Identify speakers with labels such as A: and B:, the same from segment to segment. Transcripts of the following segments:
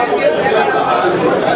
A: partiendo de la base.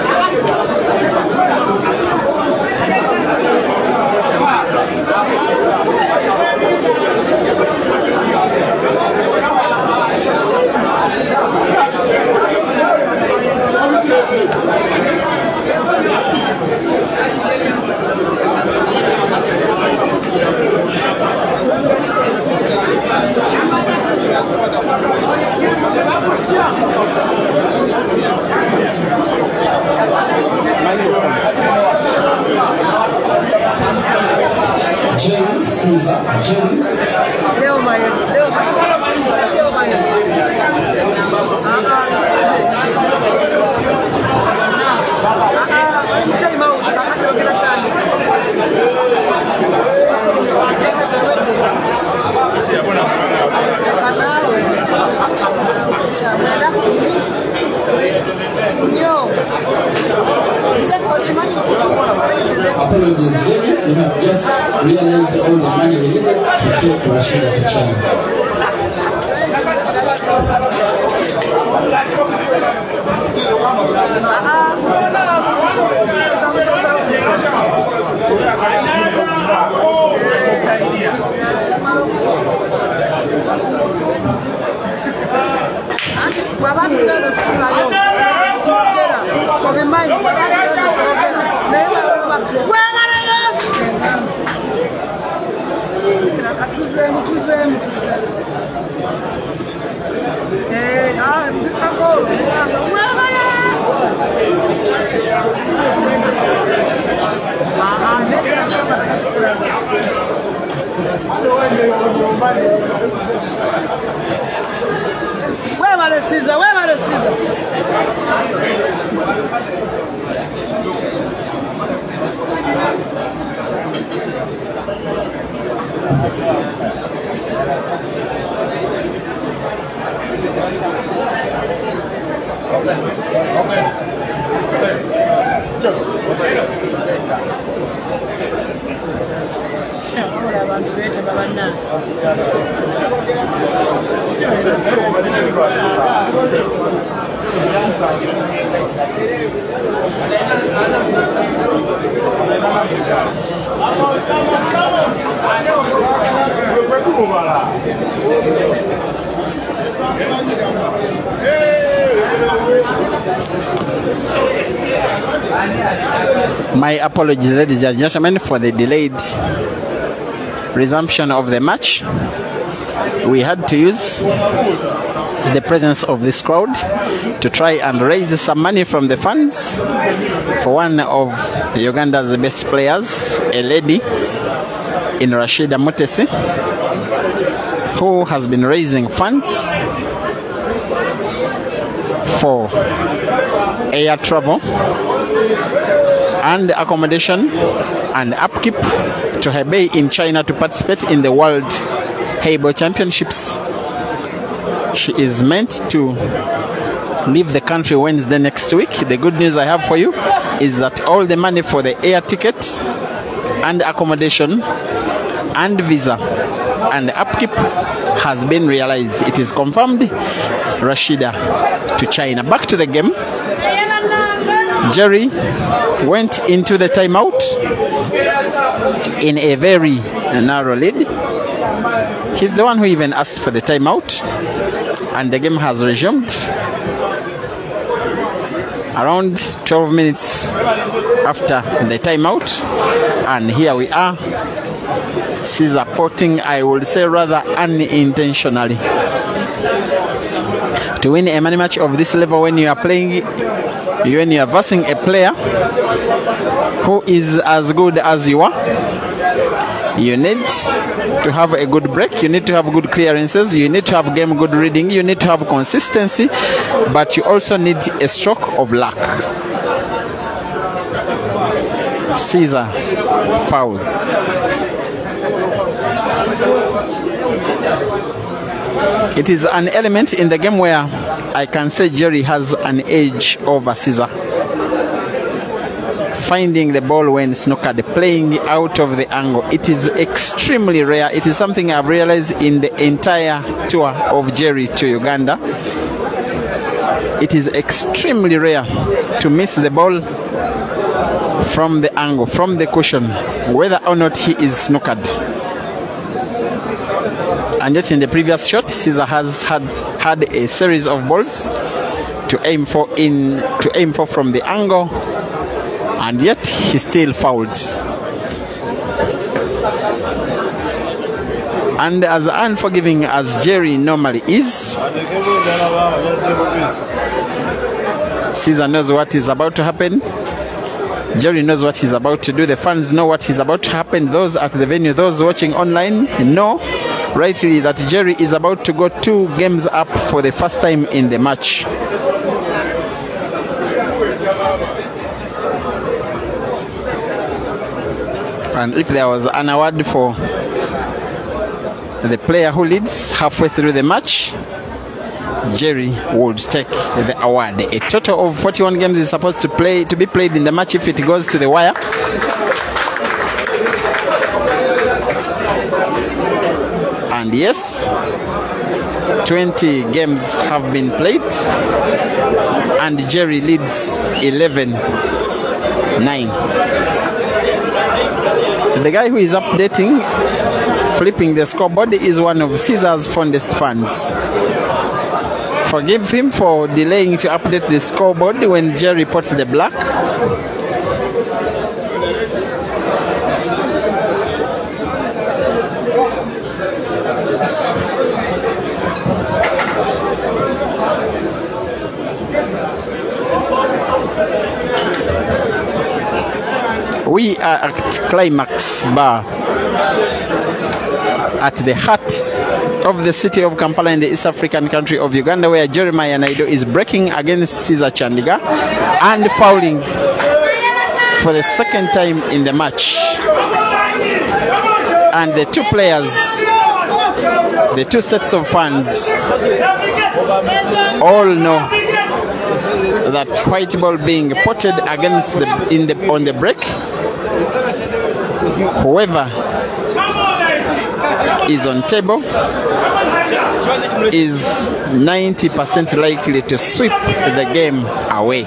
B: Apologies,
C: ladies and gentlemen, for the delayed resumption of the match. We had to use the presence of this crowd to try and raise some money from the fans for one of Uganda's best players, a lady in Rashida Mutesi, who has been raising funds for air travel and accommodation and upkeep to Hebei in China to participate in the World Heyball Championships. She is meant to leave the country Wednesday next week. The good news I have for you is that all the money for the air ticket and accommodation and visa and upkeep has been realized. It is confirmed. Rashida to China. Back to the game. Jerry went into the timeout in a very narrow lead. He's the one who even asked for the timeout, and the game has resumed. Around 12 minutes after the timeout, and here we are. Caesar potting, I would say rather unintentionally. To win a money match of this level when you are playing when you are versing a player who is as good as you are, you need to have a good break, you need to have good clearances, you need to have game good reading, you need to have consistency, but you also need a stroke of luck. Caesar fouls. It is an element in the game where I can say Jerry has an edge over Caesar. Finding the ball when snookered, playing out of the angle. It is extremely rare. It is something I've realized in the entire tour of Jerry to Uganda. it is extremely rare to miss the ball from the angle, from the cushion, whether or not he is snookered. And yet, in the previous shot, Caesar has had had a series of balls to aim for in to aim for from the angle, and yet he still fouled. And as unforgiving as Jerry normally is, Caesar knows what is about to happen. Jerry knows what he's about to do. The fans know what is about to happen. Those at the venue, those watching online know rightly that Jerry is about to go two games up for the first time in the match. And if there was an award for the player who leads halfway through the match, Jerry would take the award. A total of 41 games is supposed to play to be played in the match if it goes to the wire. And yes, 20 games have been played, and Jerry leads 11 9. The guy who is updating, flipping the scoreboard, is one of Caesar's fondest fans. Forgive him for delaying to update the scoreboard when Jerry puts the black. We are at Climax Bar at the heart of the city of Kampala in the East African country of Uganda, where Jeremiah Naidoo is breaking against Cesar Chandiga and fouling for the second time in the match. And the two players, the two sets of fans, all know that white ball being potted against the in the on the break. Whoever is on table is 90% likely to sweep the game away.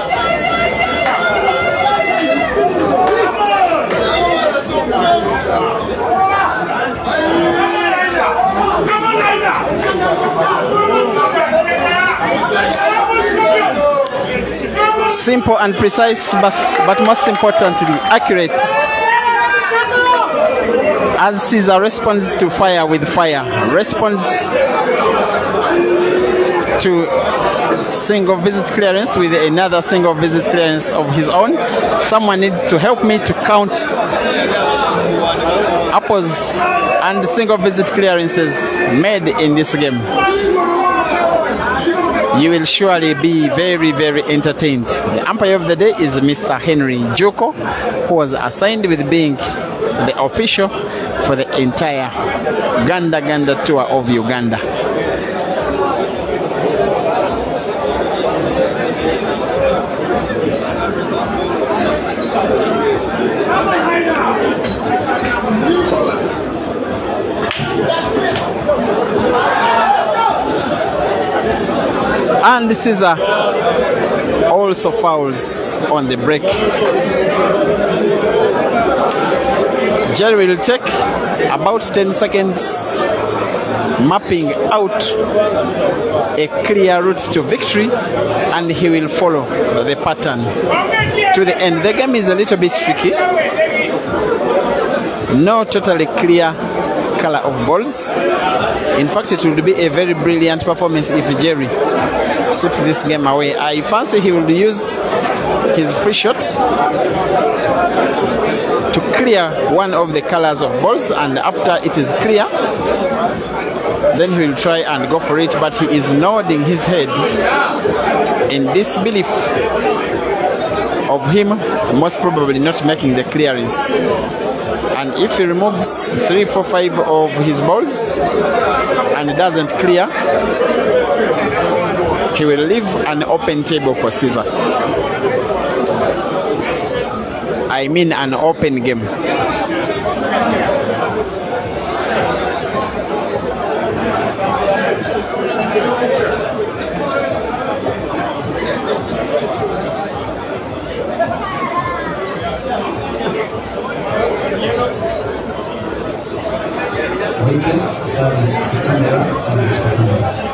C: Simple and precise, but, but most importantly, accurate. As Caesar responds to fire with fire, responds to single visit clearance with another single visit clearance of his own. Someone needs to help me to count apples and single visit clearances made in this game. You will surely be very, very entertained. The umpire of the day is Mr. Henry Joko, who was assigned with being the official for the entire Ganda Ganda tour of Uganda. And Caesar uh, also fouls on the break. Jerry will take about 10 seconds mapping out a clear route to victory and he will follow the pattern to the end. The game is a little bit tricky. No totally clear color of balls. In fact, it will be a very brilliant performance if Jerry sweeps this game away. I fancy he will use his free shot to clear one of the colors of balls, and after it is clear, then he will try and go for it. But he is nodding his head in disbelief of him most probably not making the clearance. And if he removes three, four, five of his balls and doesn't clear, he will leave an open table for Caesar. I mean an open game.
B: Service camera, service camera.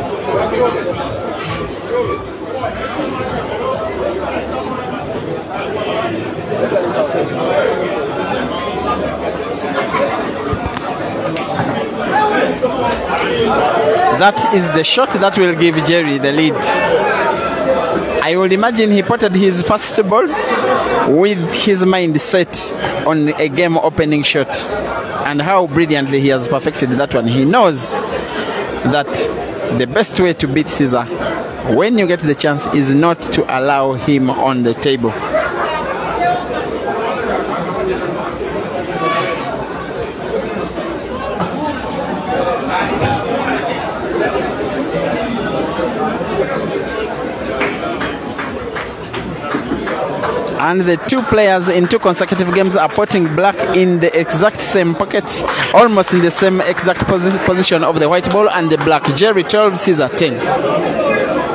C: That is the shot that will give Jerry the lead. I would imagine he potted his first balls with his mind set on a game opening shot. And how brilliantly he has perfected that one. He knows that the best way to beat Caesar when you get the chance is not to allow him on the table. And the two players in two consecutive games are putting black in the exact same pocket, almost in the same exact posi- position of the white ball and the black. Jerry 12, Caesar 10.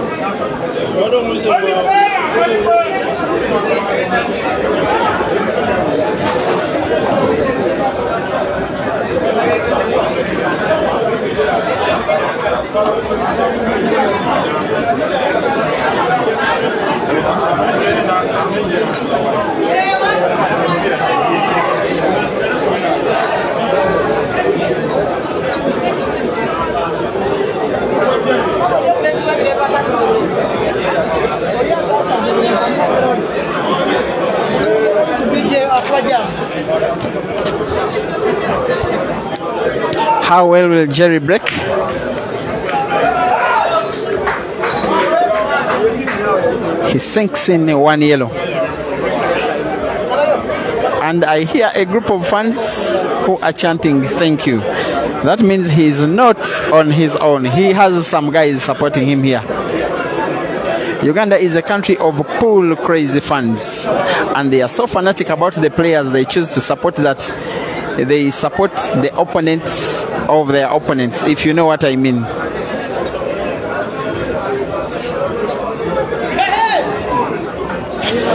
C: How well will Jerry break? He sinks in one yellow. And I hear a group of fans who are chanting, Thank you. That means he's not on his own. He has some guys supporting him here. Uganda is a country of pool crazy fans, and they are so fanatic about the players they choose to support that they support the opponents of their opponents, if you know what I mean.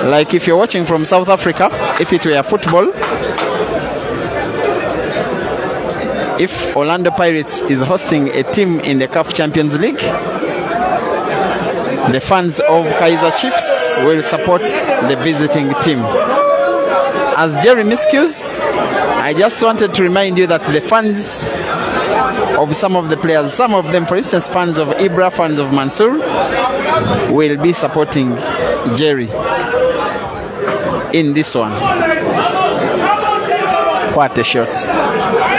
C: Like if you're watching from South Africa, if it were football, if Orlando Pirates is hosting a team in the CAF Champions League, the fans of Kaiser Chiefs will support the visiting team. As Jerry miscues, I just wanted to remind you that the fans of some of the players, some of them, for instance, fans of Ibra, fans of Mansour, will be supporting Jerry in this one. What a shot.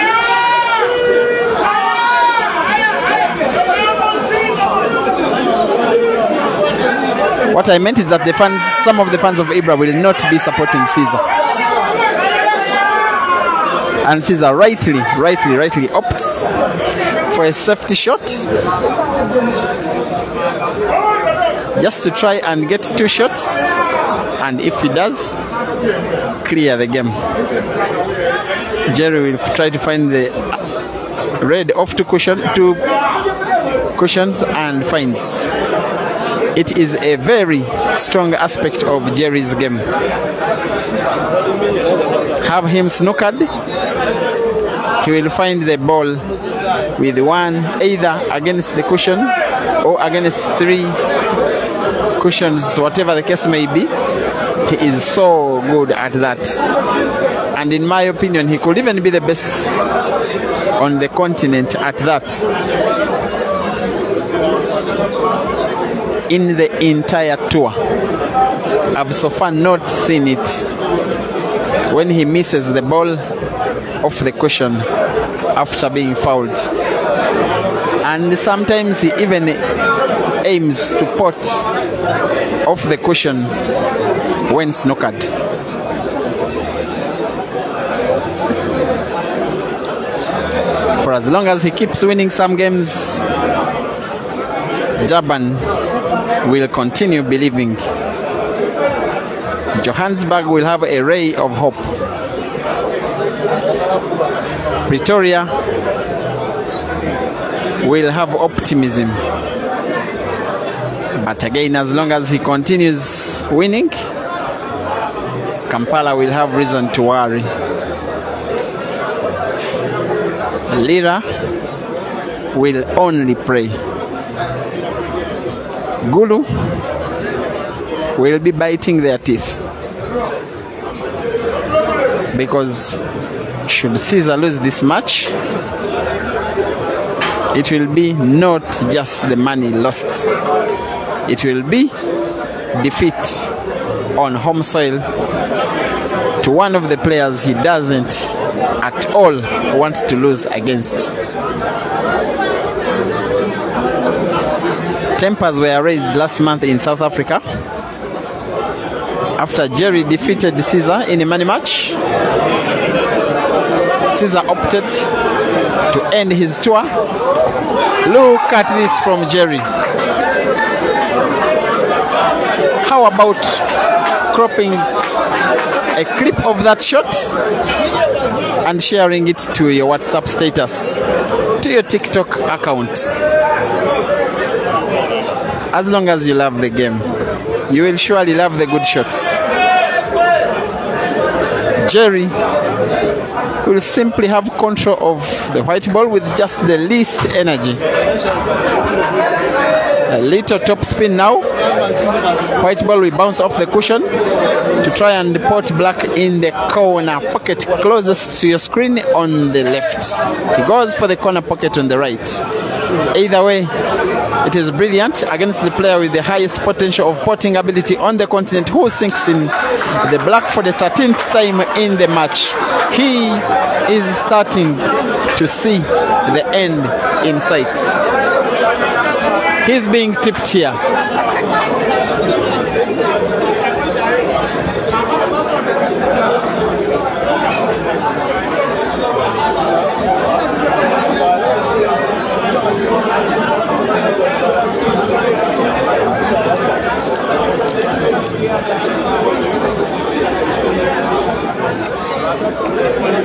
C: What I meant is that the fans, some of the fans of Ibra will not be supporting Caesar. And Caesar rightly, rightly, rightly opts for a safety shot. Just to try and get two shots. And if he does, clear the game. Jerry will try to find the red off to cushion two cushions and finds. It is a very strong aspect of Jerry's game. Have him snookered. He will find the ball with one either against the cushion or against three cushions, whatever the case may be. He is so good at that. And in my opinion, he could even be the best on the continent at that. In the entire tour. I've so far not seen it. when he misses the ball off the cushion after being fouled. And sometimes he even aims to pot off the cushion when snookered. For as long as he keeps winning some games, Durban will continue believing. Johannesburg will have a ray of hope. Pretoria will have optimism. But again, as long as he continues winning, Kampala will have reason to worry. Lira will only pray. Gulu will be biting their teeth. Because should Caesar lose this match, it will be not just the money lost, it will be defeat on home soil to one of the players he doesn't at all want to lose against. Tempers were raised last month in South Africa after Jerry defeated Caesar in a money match. Caesar opted to end his tour. Look at this from Jerry. How about cropping a clip of that shot and sharing it to your WhatsApp status, to your TikTok account? As long as you love the game, you will surely love the good shots. Jerry will simply have control of the white ball with just the least energy. A little top spin now. White ball will bounce off the cushion to try and put black in the corner pocket closest to your screen on the left. He goes for the corner pocket on the right. Either way, it is brilliant against the player with the highest potential of potting ability on the continent who sinks in the black for the 13th time in the match. He is starting to see the end in sight. He's being tipped here.
B: Gracias.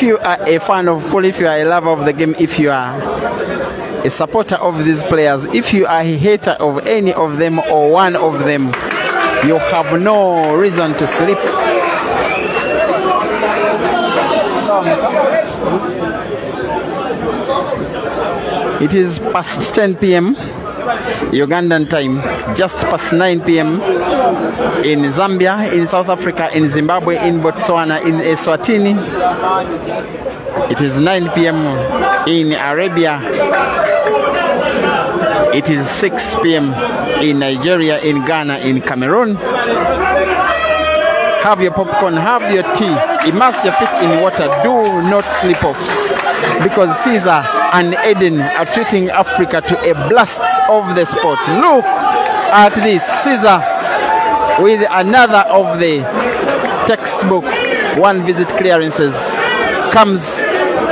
C: If you are a fan of pool, if you are a lover of the game, if you are a supporter of these players, if you are a hater of any of them or one of them, you have no reason to sleep. It is past 10 p.m. Ugandan time, just past 9 p.m. in Zambia, in South Africa, in Zimbabwe, in Botswana, in Eswatini. It is 9 p.m. in Arabia. It is 6 p.m. in Nigeria, in Ghana, in Cameroon. Have your popcorn, have your tea, immerse your feet in water. Do not slip off because Caesar and Eden are treating Africa to a blast of the sport. Look at this. Caesar with another of the textbook one visit clearances comes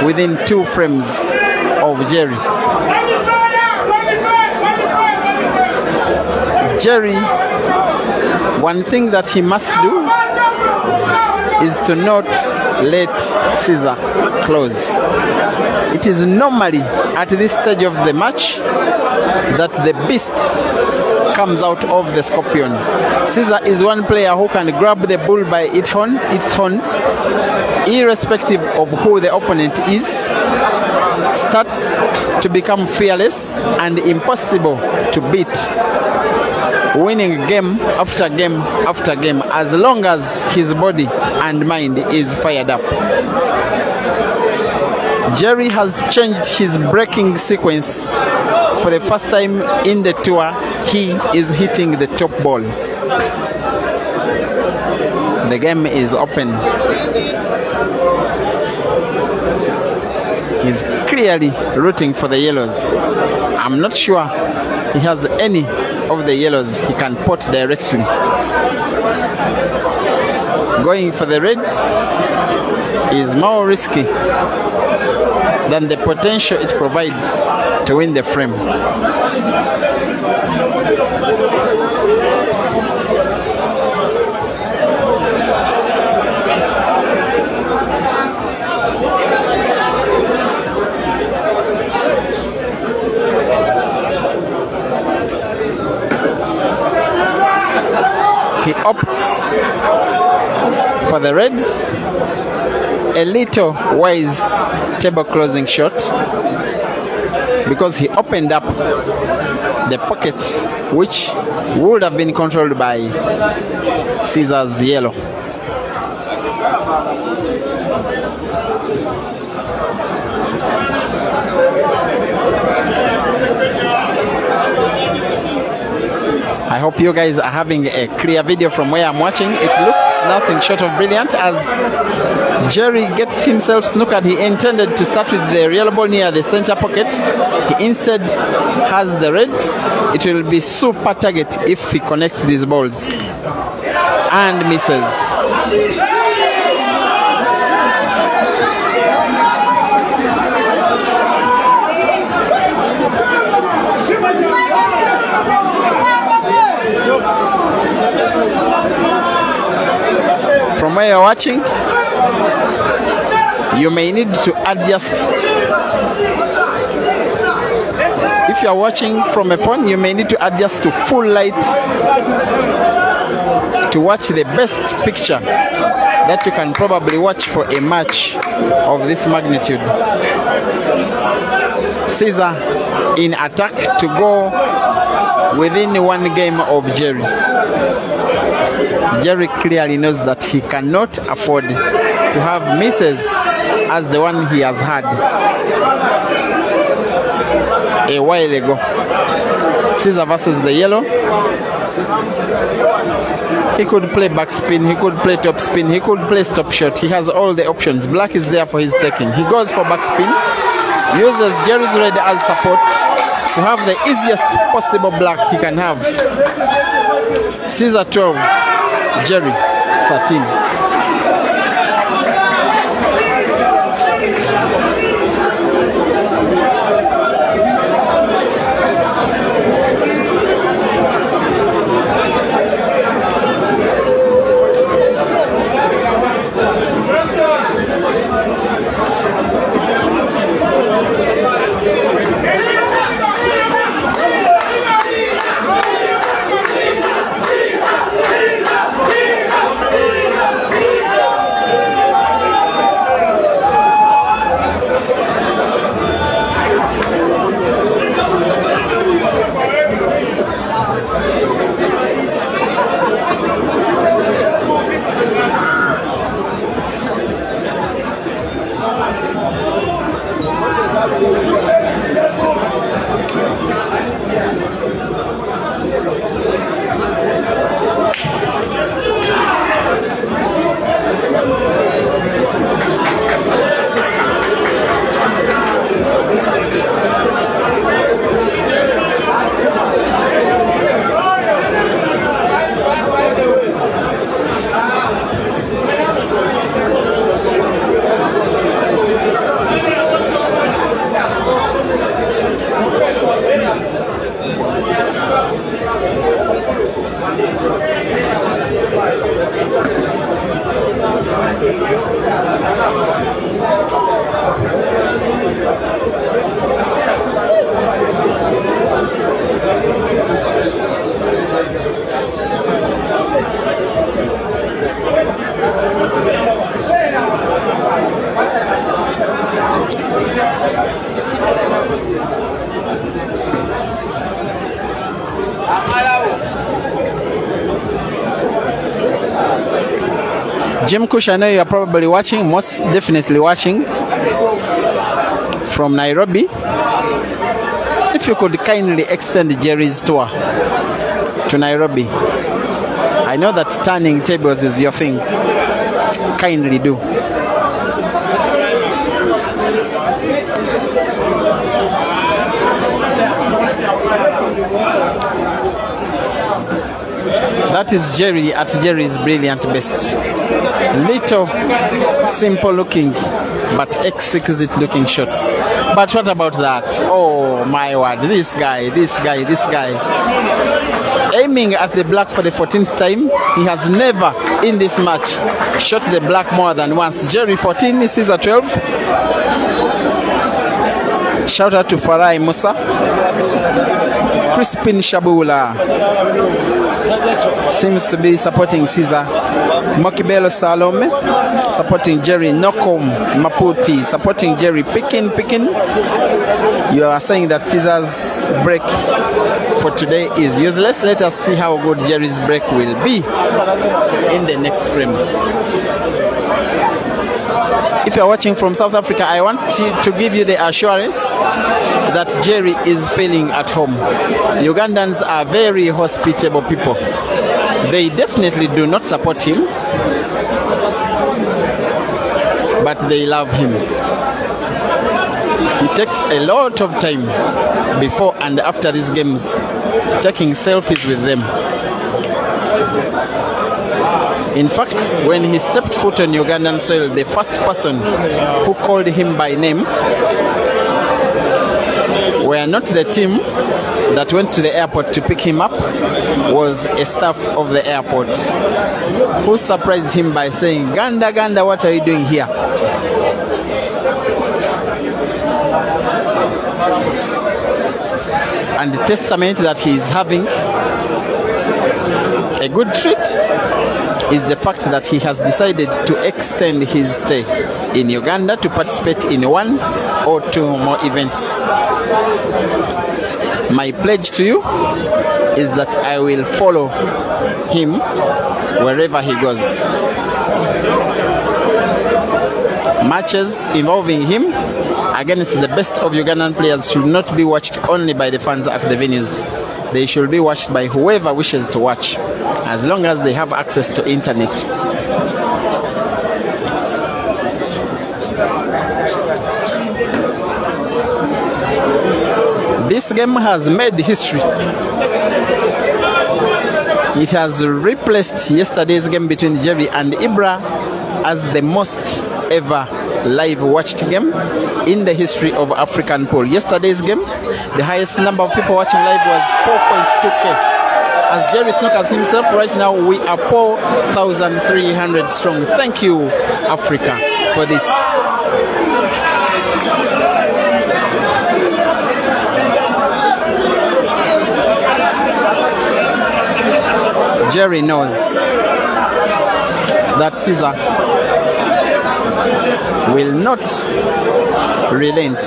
C: within two frames of Jerry. Jerry, one thing that he must do is to not let Caesar close. It is normally at this stage of the match that the beast comes out of the scorpion. Caesar is one player who can grab the bull by its, horn, its horns, irrespective of who the opponent is, starts to become fearless and impossible to beat winning game after game after game as long as his body and mind is fired up. Jerry has changed his breaking sequence for the first time in the tour. He is hitting the top ball. The game is open. He's clearly rooting for the yellows. I'm not sure he has any of the yellows he can pot directly. Going for the reds is more risky than the potential it provides to win the frame. Opts for the reds a little wise table closing shot because he opened up the pockets which would have been controlled by Caesar's yellow. I hope you guys are having a clear video from where I'm watching. It looks nothing short of brilliant as Jerry gets himself snookered. He intended to start with the real ball near the center pocket. He instead has the reds. It will be super target if he connects these balls and misses. Where you're watching, you may need to adjust. If you're watching from a phone, you may need to adjust to full light to watch the best picture that you can probably watch for a match of this magnitude. Caesar in attack to go within one game of Jerry. Jerry clearly knows that he cannot afford to have misses as the one he has had a while ago. Caesar versus the yellow. He could play backspin, he could play top spin, he could play stop shot. He has all the options. Black is there for his taking. He goes for backspin, uses Jerry's red as support to have the easiest possible black he can have. Caesar 12, Jerry 13. Kush, I know you are probably watching, most definitely watching from Nairobi. If you could kindly extend Jerry's tour to Nairobi. I know that turning tables is your thing. Kindly do. That is Jerry at Jerry's brilliant best. Little simple looking but exquisite looking shots. But what about that? Oh my word, this guy, this guy, this guy. Aiming at the black for the 14th time, he has never in this match shot the black more than once. Jerry 14, Caesar 12. Shout out to Farai Musa. Crispin Shabula seems to be supporting Caesar. Mokibelo Salome supporting Jerry. Nokom Maputi supporting Jerry. Picking, picking. You are saying that Caesar's break for today is useless. Let us see how good Jerry's break will be in the next frame. If you are watching from South Africa, I want to, to give you the assurance that Jerry is feeling at home. Ugandans are very hospitable people. They definitely do not support him, but they love him. He takes a lot of time before and after these games taking selfies with them. In fact, when he stepped foot on Ugandan soil, the first person who called him by name were not the team that went to the airport to pick him up, was a staff of the airport who surprised him by saying, Ganda, Ganda, what are you doing here? And the testament that he is having a good treat is the fact that he has decided to extend his stay in Uganda to participate in one or two more events. My pledge to you is that I will follow him wherever he goes. Matches involving him against the best of Ugandan players should not be watched only by the fans at the venues. They should be watched by whoever wishes to watch, as long as they have access to internet. This game has made history. It has replaced yesterday's game between Jerry and Ibra as the most ever live watched game in the history of African pool. Yesterday's game, the highest number of people watching live was 4.2k. As Jerry Snookers himself, right now we are 4,300 strong. Thank you, Africa, for this. Jerry knows that Caesar will not relent.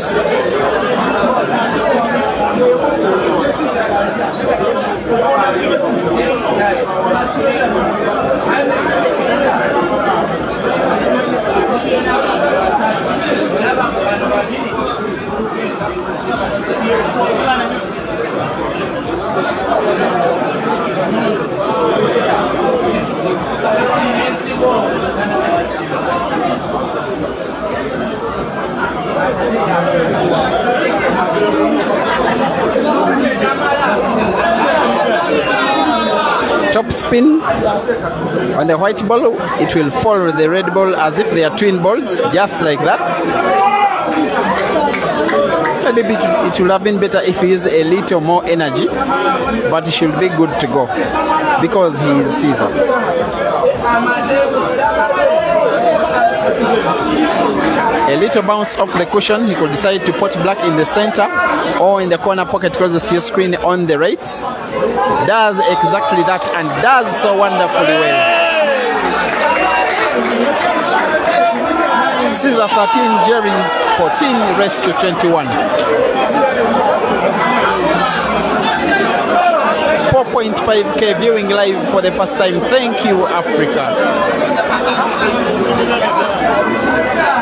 C: Top spin. On the white ball it will follow the red ball as if they are twin balls just like that. Maybe it would have been better if he used a little more energy but he should be good to go because he is Caesar a little bounce off the cushion. He could decide to put black in the center or in the corner pocket to your screen on the right. Does exactly that and does so wonderfully well. Caesar 13 Jerry 14 race to 21 4.5k viewing live for the first time. Thank you Africa Yeah.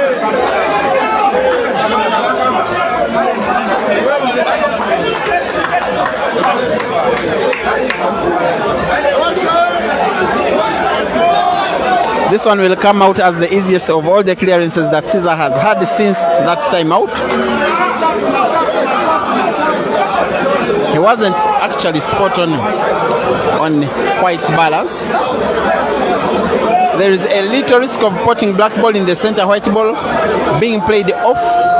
C: This one will come out as the easiest of all the clearances that Caesar has had since that time out. He wasn't actually spot on on white balance. There is a little risk of putting black ball in the center, white ball being played off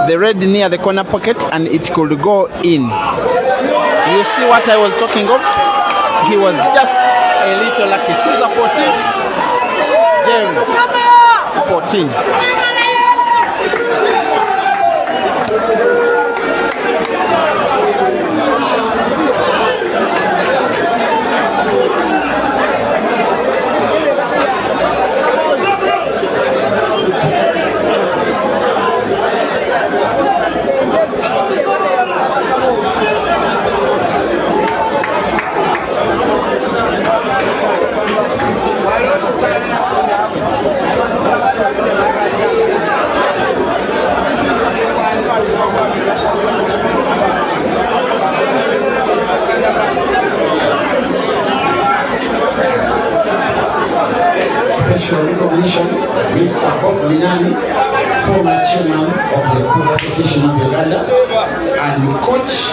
C: the red near the corner pocket, and it could go in. You see what I was talking of? He was just a little lucky. Caesar 14, Jerry 14.
B: Special recognition, Mr. Bob Minani, former chairman of the Football Association of Uganda and coach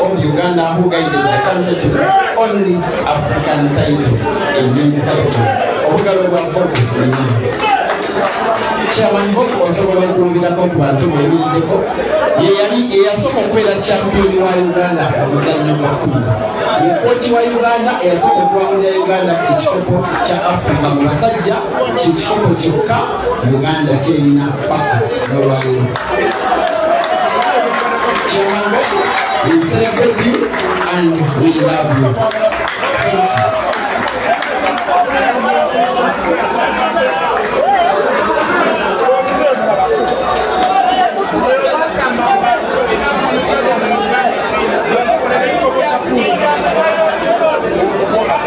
B: of Uganda who guided the country to its only African title in men's bwa Bob Minani. Chairman Bob osobola okwongirako ku bantu beebiriddeko ye yali eyasooka okubeera champiyoni wa uganda omuzannyo gwakumi ye kooki wa uganda eyasooka okuwangulira uganda ekikopo kya africa mu basajja kyekikopo kyokka uganda kyerina paka n'olwaliro Chairman Bob, we celebrate you and we love you. Thank you.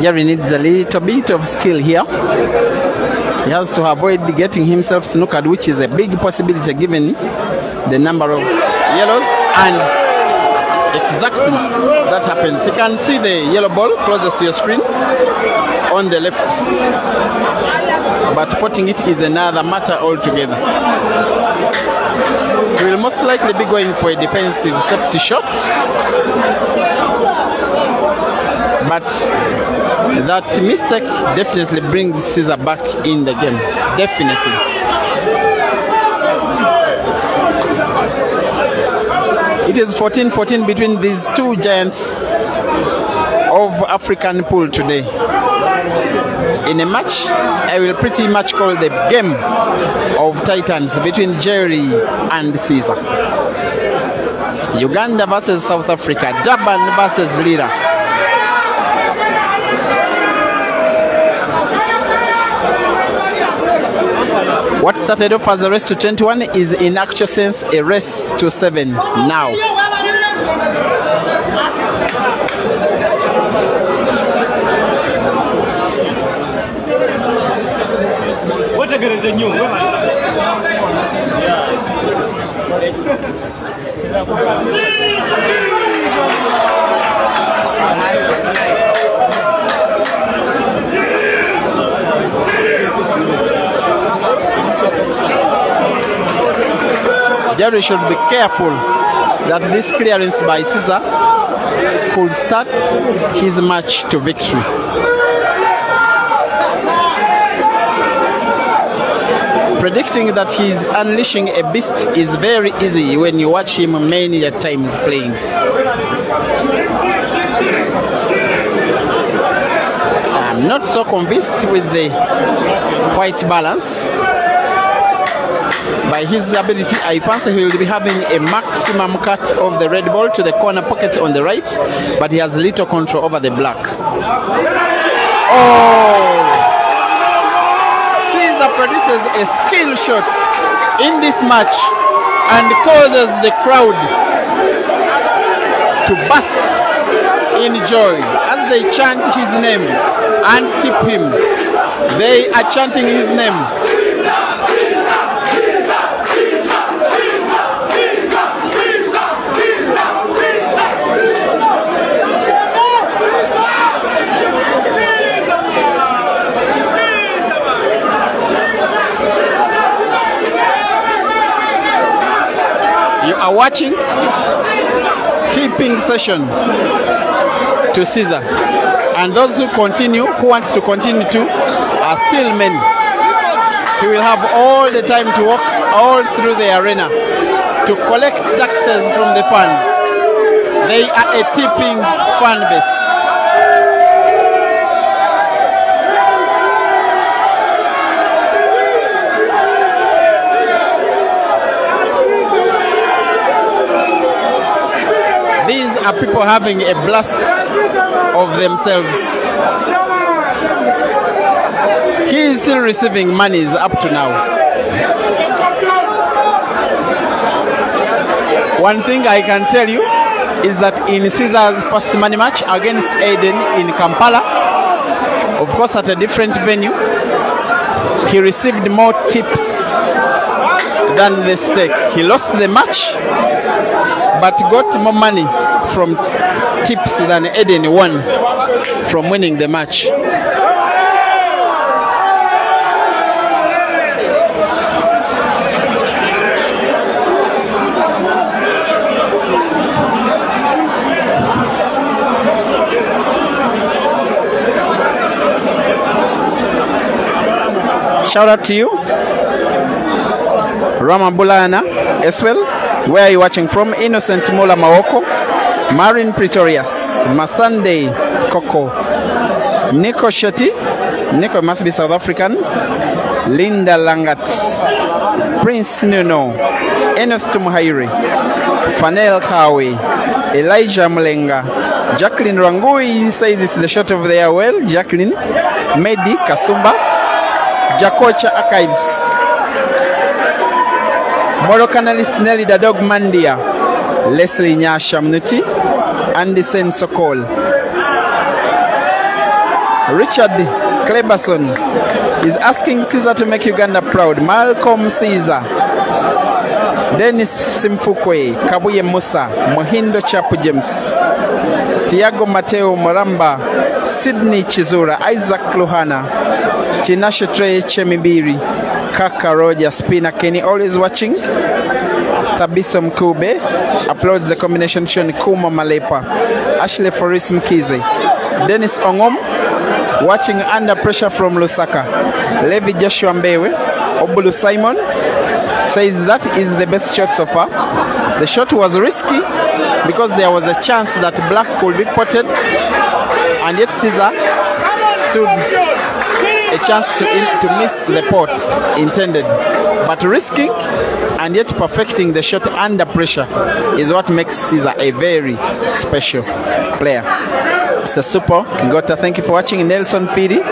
C: Jerry needs a little bit of skill here. He has to avoid getting himself snookered, which is a big possibility given the number of yellows. And exactly that happens. You can see the yellow ball closest to your screen on the left. But putting it is another matter altogether. He will most likely be going for a defensive safety shot. But that mistake definitely brings Caesar back in the game. Definitely. It is 14-14 between these two giants of African pool today. In a match, I will pretty much call the game of titans between Jerry and Caesar. Uganda versus South Africa, Durban versus Lira. What started off as a race to 21 is in actual sense a race to 7 now.
D: Wetegereze nnyo
C: Jerry should be careful that this clearance by Caesar could start his match to victory. Predicting that he's unleashing a beast is very easy when you watch him many a times playing. I'm not so convinced with the white balance. By his ability, I fancy he will be having a maximum cut of the red ball to the corner pocket on the right, but he has little control over the black. Oh! Caesar produces a skill shot in this match and causes the crowd to burst in joy as they chant his name and tip him. They are chanting his name. Watching tipping session to Caesar. And those who continue, who wants to continue to, are still many. He will have all the time to walk all through the arena to collect taxes from the fans. They are a tipping fan base. These are people having a blast of themselves. He is still receiving monies up to now. One thing I can tell you is that in Caesar's first money match against Aiden in Kampala, of course at a different venue, he received more tips than the stake. He lost the match, but got more money from tips than Eden won from winning the match. Shout out to you, Ramabulana as well. Where are you watching from? Innocent Mola Maoko, Marin Pretorius, Masande Koko, Nico Shetty, Nico must be South African, Linda Langat, Prince Nuno, Enoth Tumuhairi, Fanel Kawe, Elijah Mlenga, Jacqueline Rangui says it's the shot of the year. Well, Jacqueline, Medi Kasumba, Jakocha Archives, Morokanalist Nelly the Dog Mandia, Leslie Nyasha Mnuti, Anderson Sokol, Richard Kleberson is asking Caesar to make Uganda proud. Malcolm Caesar, Dennis Simfukwe, Kabuye Musa, Mohindo Chapu James, Tiago Mateo Moramba, Sydney Chizura, Isaac Luhana, Tinashe Trey Chemibiri, Kaka Roger Spina Kenny, always watching. Thabiso Mkube. Applauds the combination shown Kuma Malepa, Ashley Foris Mkize, Dennis Ongom watching under pressure from Lusaka, Levi Joshua Mbewe, Obulu Simon says that is the best shot so far. The shot was risky because there was a chance that black could be potted and yet Caesar stood chance to, in, to miss the pot intended. But risking and yet perfecting the shot under pressure is what makes Caesar a very special player. It's a super. Kingota, thank you for watching. Nelson Fidi,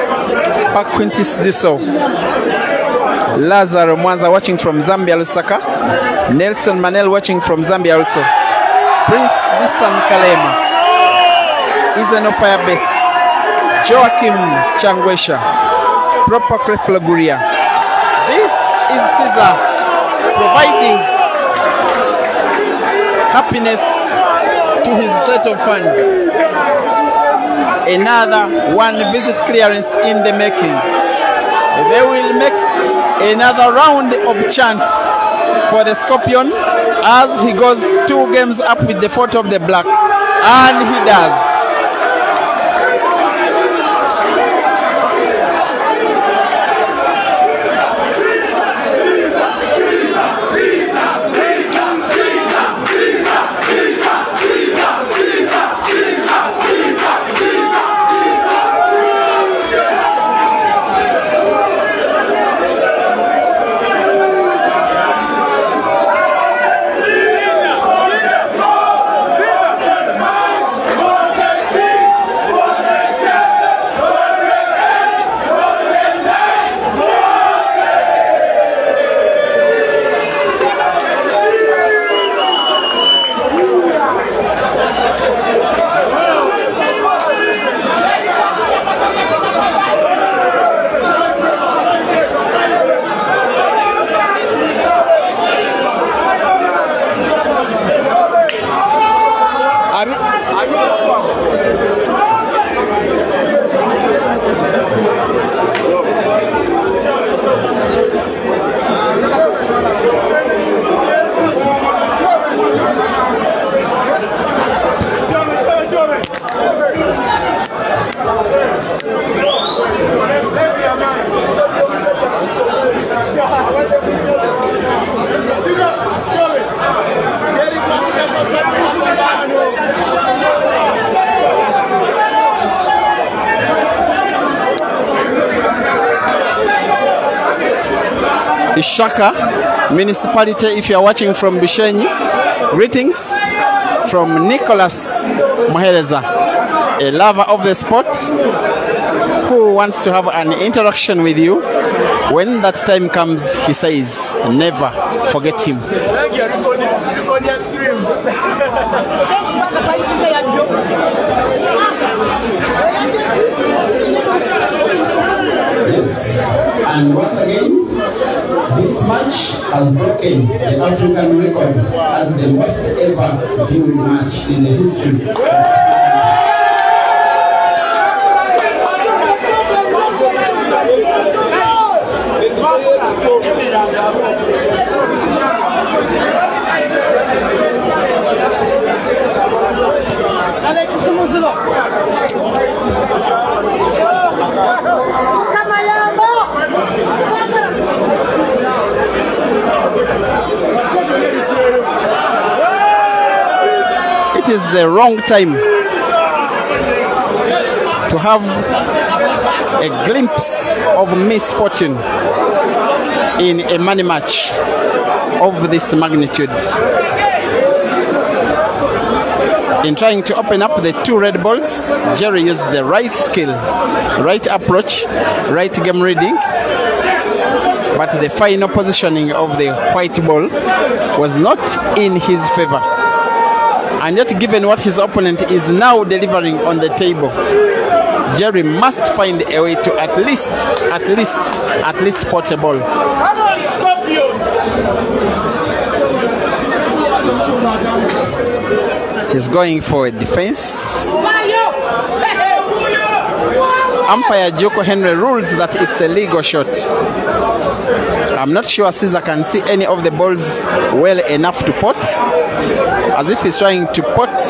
C: Park quintis Duso, Lazaro Mwanza watching from Zambia, Lusaka. Nelson Manel watching from Zambia also. Prince Dusan Kalema is an fire base. Joachim Changwesha, proper Kreflaguria. This is Caesar providing happiness to his set of fans. Another one visit clearance in the making. They will make another round of chant for the Scorpion as he goes two games up with the foot of the black. And he does. Ishaka municipality, if you are watching from Bushenyi, greetings from Nicholas Muhereza, a lover of the sport who wants to have an interaction with you. When that time comes, he says, never forget him.
B: Yes. And once again, this match has broken the African record as the most ever viewed match in the history.
A: Kama
C: is the wrong time to have a glimpse of misfortune in a money match of this magnitude. In trying to open up the two red balls, Jerry used the right skill, right approach, right game reading, but the final positioning of the white ball was not in his favor. And yet, given what his opponent is now delivering on the table, Jerry must find a way to at least, at least, at least pot a ball. He's going for a defense. Umpire Joko Henry rules that it's a legal shot. I'm not sure Caesar can see any of the balls well enough to pot, as if he's trying to pot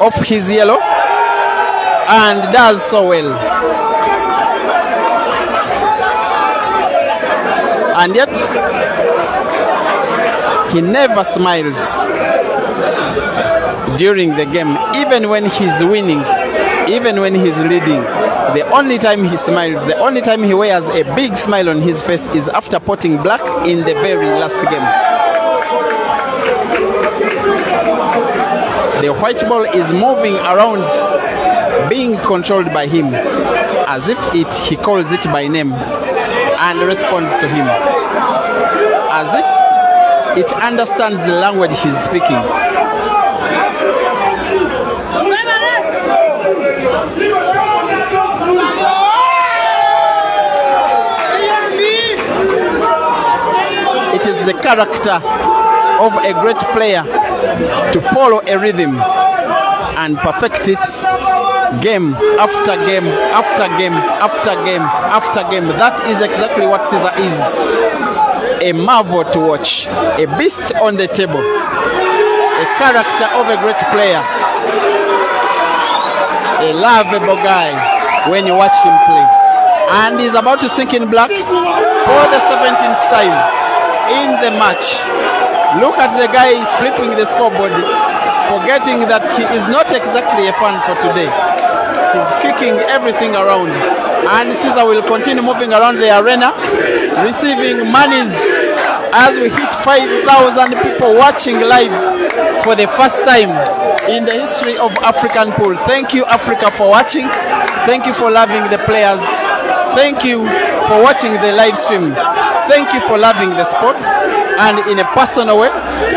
C: off his yellow, and does so well. And yet, he never smiles during the game, even when he's winning, even when he's leading. The only time he smiles, the only time he wears a big smile on his face is after potting black in the very last game. The white ball is moving around, being controlled by him, as if it he calls it by name and responds to him, as if it understands the language he's speaking. The character of a great player to follow a rhythm and perfect it game after game after game after game after game. That is exactly what Caesar is. A marvel to watch, a beast on the table, a character of a great player, a lovable guy when you watch him play. And he's about to sink in black for the 17th time in the match. Look at the guy flipping the scoreboard, forgetting that he is not exactly a fan for today. He's kicking everything around. And Caesar will continue moving around the arena, receiving monies as we hit 5,000 people watching live for the first time in the history of African pool. Thank you, Africa, for watching. Thank you for loving the players. Thank you for watching the live stream. Thank you for loving the sport. And in a personal way,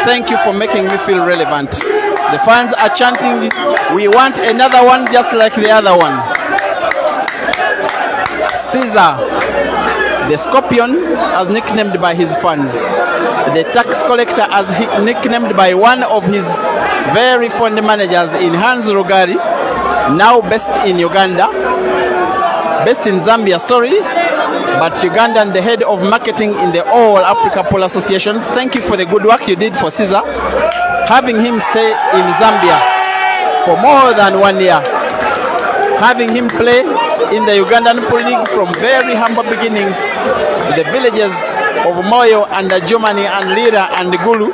C: thank you for making me feel relevant. The fans are chanting, we want another one just like the other one. Caesar, the scorpion, as nicknamed by his fans. The tax collector, as nicknamed by one of his very fond managers in Hans Rugari, now best in Uganda, best in Zambia, sorry, but Ugandan, the head of marketing in the All Africa Pool Associations. Thank you for the good work you did for Caesar, having him stay in Zambia for more than one year, having him play in the Ugandan Pool League from very humble beginnings, the villages of Moyo and Adjumani and Lira and Gulu,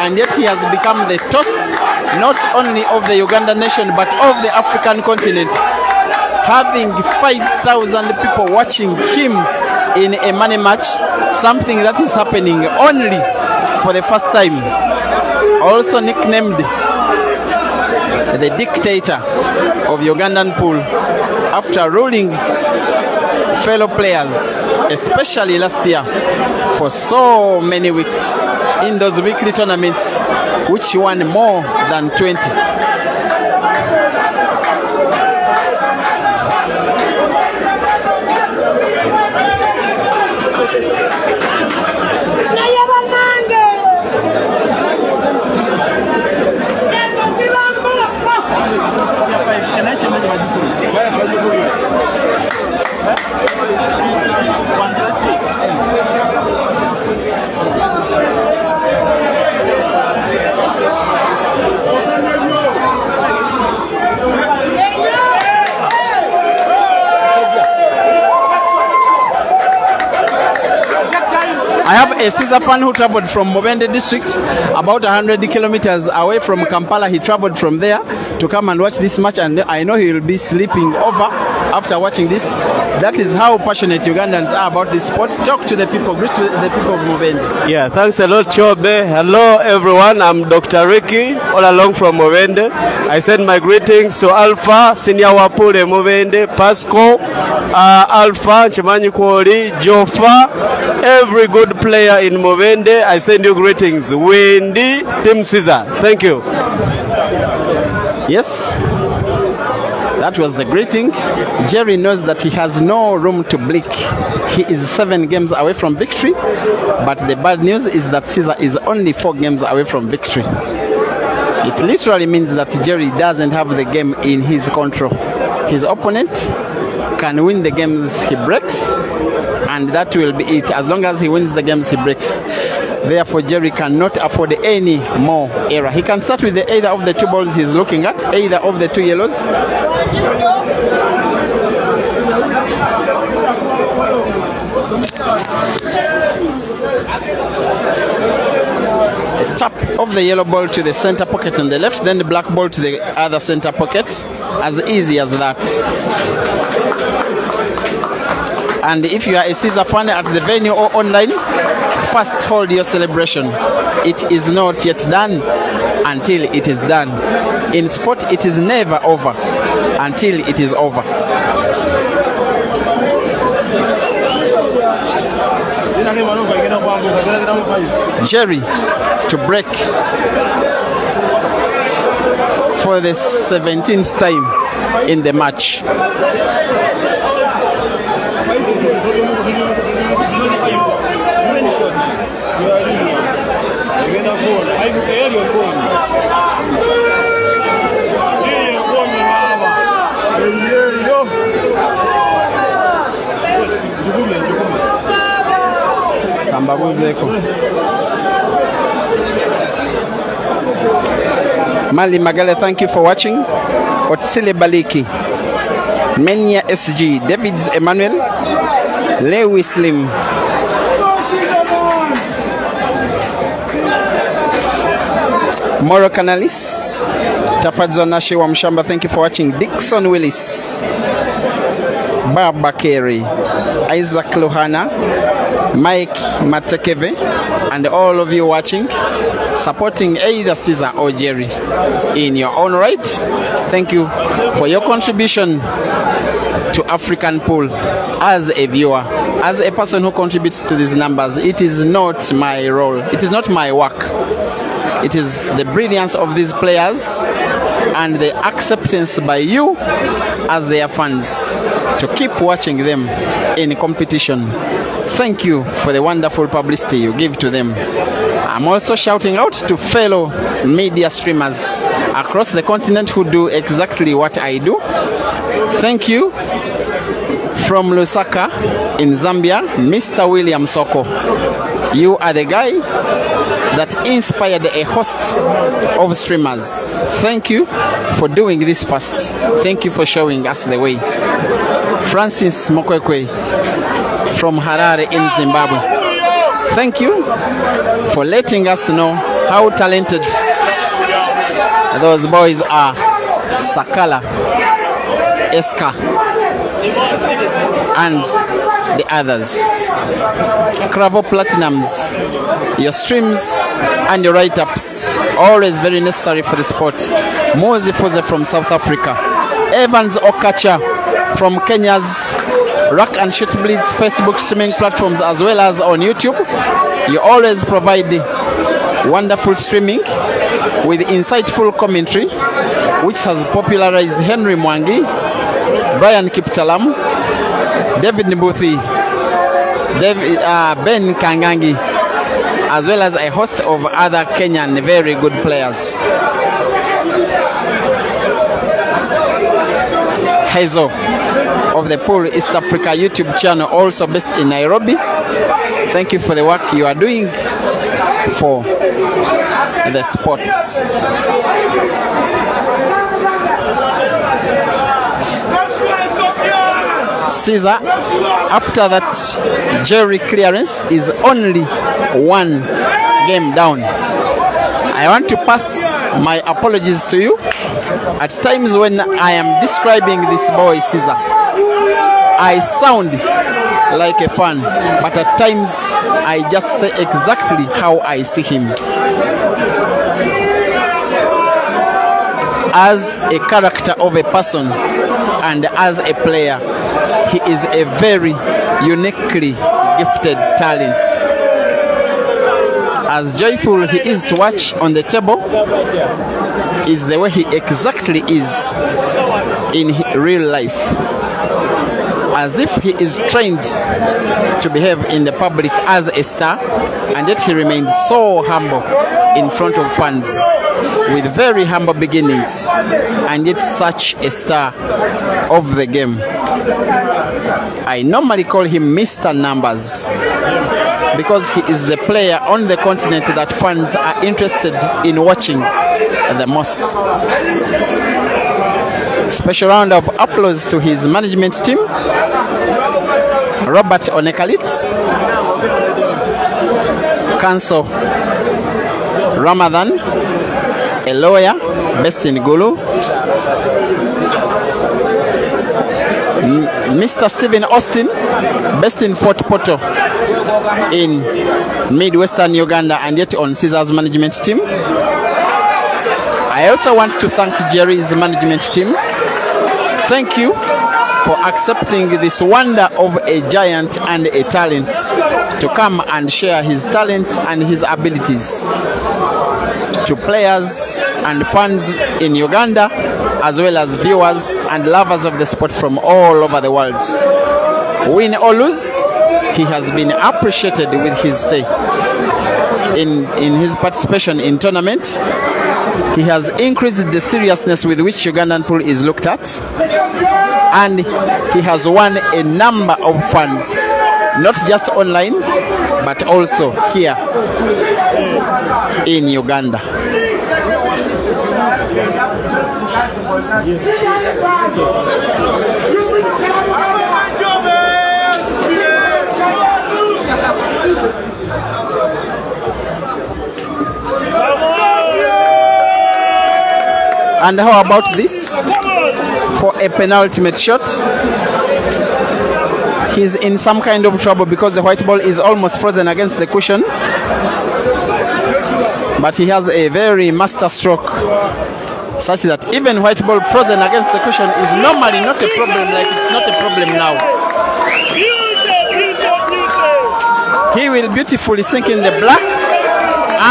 C: and yet he has become the toast not only of the Ugandan nation but of the African continent having 5,000 people watching him in a money match, something that is happening only for the first time. Also nicknamed the dictator of Ugandan pool after ruling fellow players, especially last year, for so many weeks in those weekly tournaments, which won more than 20. I have a Caesar fan who traveled from Mubende district, about 100 kilometers away from Kampala. He traveled from there to come and watch this match, and I know he will be sleeping over after watching this. That is how passionate Ugandans are about this sport. Talk to the people, greet to the people of Movende.
E: Yeah, thanks a lot, Chobe. Hello, everyone. I'm Dr. Ricky, all along from Movende. I send my greetings to Alpha, Senior Wapule Movende, Pasco, uh, Alpha, Chimanyi Kwoli, Jofa, every good player in Movende. I send you greetings. Wendy, Team Caesar. Thank you.
C: Yes, that was the greeting. Jerry knows that he has no room to blink. He is seven games away from victory, but the bad news is that Caesar is only four games away from victory. It literally means that Jerry doesn't have the game in his control. His opponent can win the games he breaks, and that will be it. As long as he wins the games he breaks. Therefore, Jerry cannot afford any more error. He can start with the either of the two balls he's looking at, either of the two yellows. A tap of the yellow ball to the center pocket on the left, then the black ball to the other center pocket. As easy as that. And if you are a Caesar fan at the venue or online, first hold your celebration. It is not yet done until it is done. In sport, it is never over until it is over. Jerry to break for the 17th time in the match. Kambabuzeeko. Mali Magale, thank you for watching. Otsile Baliki, Menya SG, Davids Emmanuel, Lewi Slim. Moro Canalis, Tafadzo Nashi wa Mshamba, thank you for watching. Dixon Willis, Baba Kerry, Isaac Luhana, Mike Matekeve, and all of you watching, supporting either Caesar or Jerry in your own right. Thank you for your contribution to African Pool as a viewer, as a person who contributes to these numbers. It is not my role, it is not my work. It is the brilliance of these players and the acceptance by you as their fans to keep watching them in competition. Thank you for the wonderful publicity you give to them. I'm also shouting out to fellow media streamers across the continent who do exactly what I do. Thank you from Lusaka in Zambia, Mr. William Soko. You are the guy that inspired a host of streamers. Thank you for doing this first. Thank you for showing us the way. Francis Mokwekwe from Harare in Zimbabwe. Thank you for letting us know how talented those boys are. Sakala, Eska, and the others. Cravo Platinums, your streams and your write ups, always very necessary for the sport. Mozi Foze from South Africa, Evans Okacha from Kenya's Rock and Shoot Blitz Facebook streaming platforms as well as on YouTube. You always provide wonderful streaming with insightful commentary, which has popularized Henry Mwangi, Brian Kiptalam, David Nibuthi, David, uh, Ben Kangangi, as well as a host of other Kenyan very good players. Hazel of the Pool East Africa YouTube channel, also based in Nairobi. Thank you for the work you are doing for the sports. Caesar, after that Jerry clearance, is only one game down. I want to pass my apologies to you. At times when I am describing this boy Caesar, I sound like a fan, but at times I just say exactly how I see him. As a character of a person and as a player, he is a very uniquely gifted talent. As joyful he is to watch on the table, is the way he exactly is in real life. As if he is trained to behave in the public as a star, and yet he remains so humble in front of fans. with very humble beginnings and yet such a star of the game. I normally call him Mr. Numbers because he is the player on the continent that fans are interested in watching the most. Special round of applause to his management team. Robert Onekalit, Council Ramadan, a lawyer based in Gulu, Mr. Stephen Austin, based in Fort Portal in Midwestern Uganda and yet on Caesar's management team. I also want to thank Jerry's management team. Thank you for accepting this wonder of a giant and a talent to come and share his talent and his abilities to players and fans in Uganda, as well as viewers and lovers of the sport from all over the world. Win or lose, he has been appreciated with his stay in, in his participation in tournament. He has increased the seriousness with which Ugandan pool is looked at, and he has won a number of fans, not just online, but also here in Uganda. And how about this? For a penultimate shot. He's in some kind of trouble because the white ball is almost frozen against the cushion. But he has a very master stroke such that even white ball frozen against the cushion is normally not a problem like it's not a problem now. He will beautifully sink in the black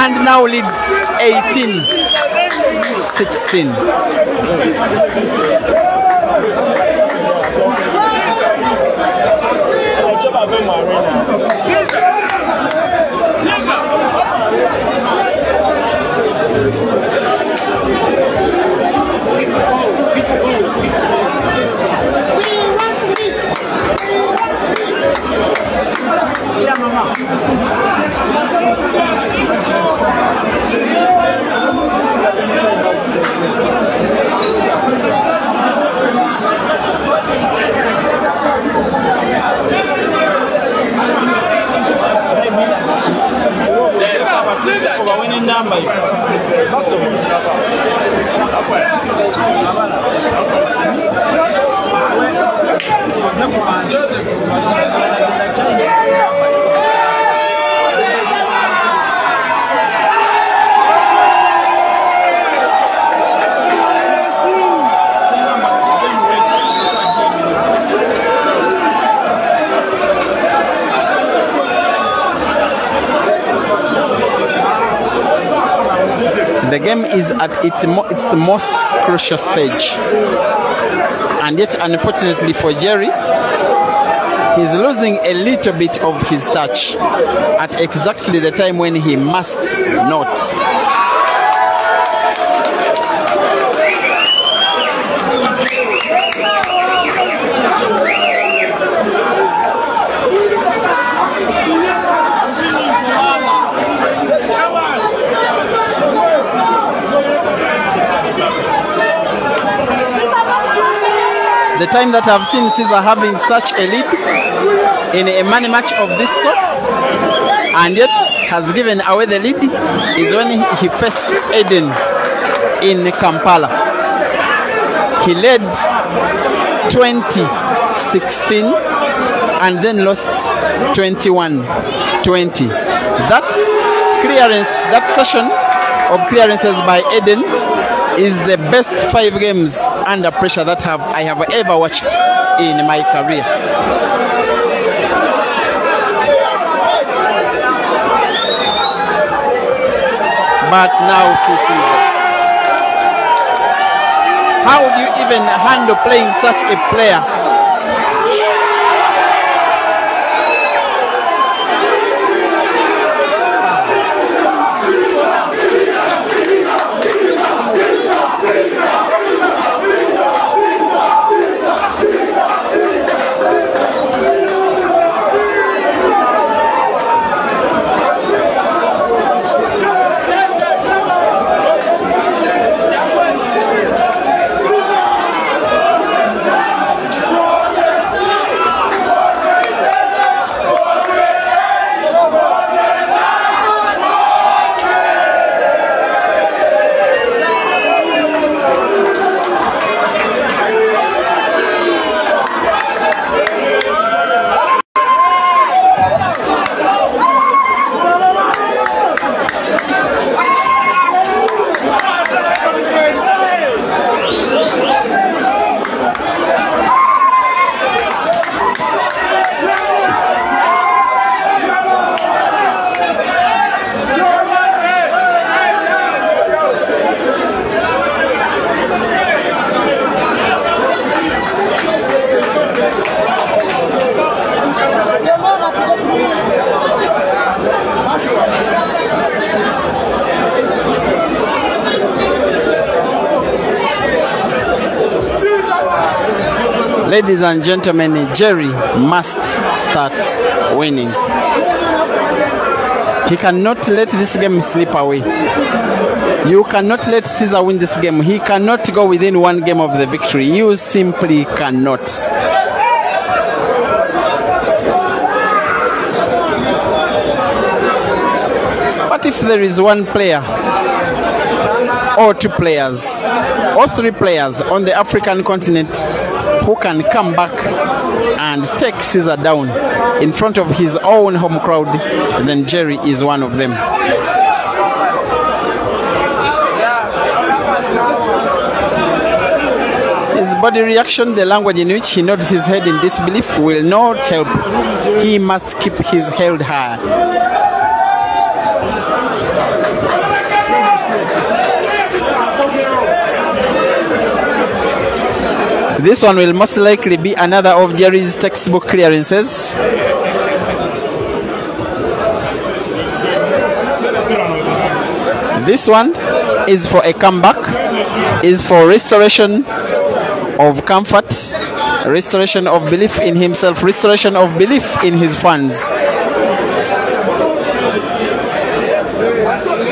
C: and now leads 18 16. The game is at its, mo- its most crucial stage. And yet, unfortunately for Jerry, he's losing a little bit of his touch at exactly the time when he must not. Time that I've seen Caesar having such a lead in a money match of this sort and yet has given away the lead is when he faced Eden in Kampala. He led 20 16 and then lost 21 20. That clearance, that session of clearances by Eden is the best five games under pressure that have I have ever watched in my career. But now Caesar. How would you even handle playing such a player? Ladies and gentlemen, Jerry must start winning. He cannot let this game slip away. You cannot let Caesar win this game. He cannot go within one game of the victory. You simply cannot. What if there is one player or two players or three players on the African continent who can come back and take Caesar down in front of his own home crowd, then Jerry is one of them. His body reaction, the language in which he nods his head in disbelief, will not help. He must keep his head high. This one will most likely be another of Jerry's textbook clearances. This one is for a comeback, is for restoration of comfort, restoration of belief in himself, restoration of belief in his fans.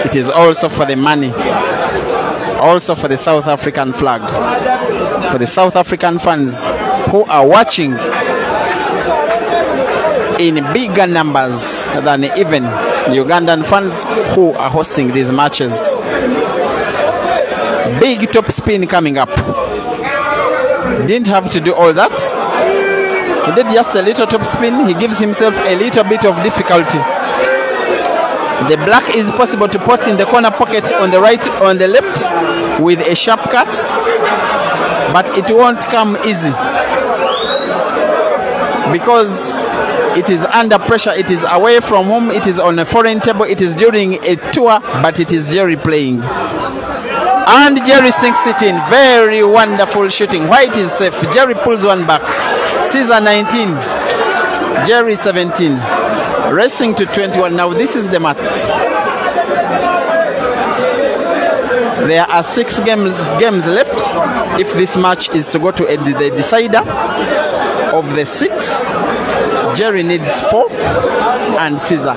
C: It is also for the money, also for the South African flag, for the South African fans who are watching in bigger numbers than even Ugandan fans who are hosting these matches. Big top spin coming up. Didn't have to do all that. He did just a little top spin. He gives himself a little bit of difficulty. The black is possible to put in the corner pocket on the right, on the left with a sharp cut, but it won't come easy because it is under pressure, it is away from home, it is on a foreign table, it is during a tour, but it is Jerry playing. And Jerry sinks it in. Very wonderful shooting. White is safe. Jerry pulls one back. Caesar 19. Jerry 17. Racing to 21. Now this is the maths. There are six games games left. If this match is to go to a, the decider of the six, Jerry needs four and Caesar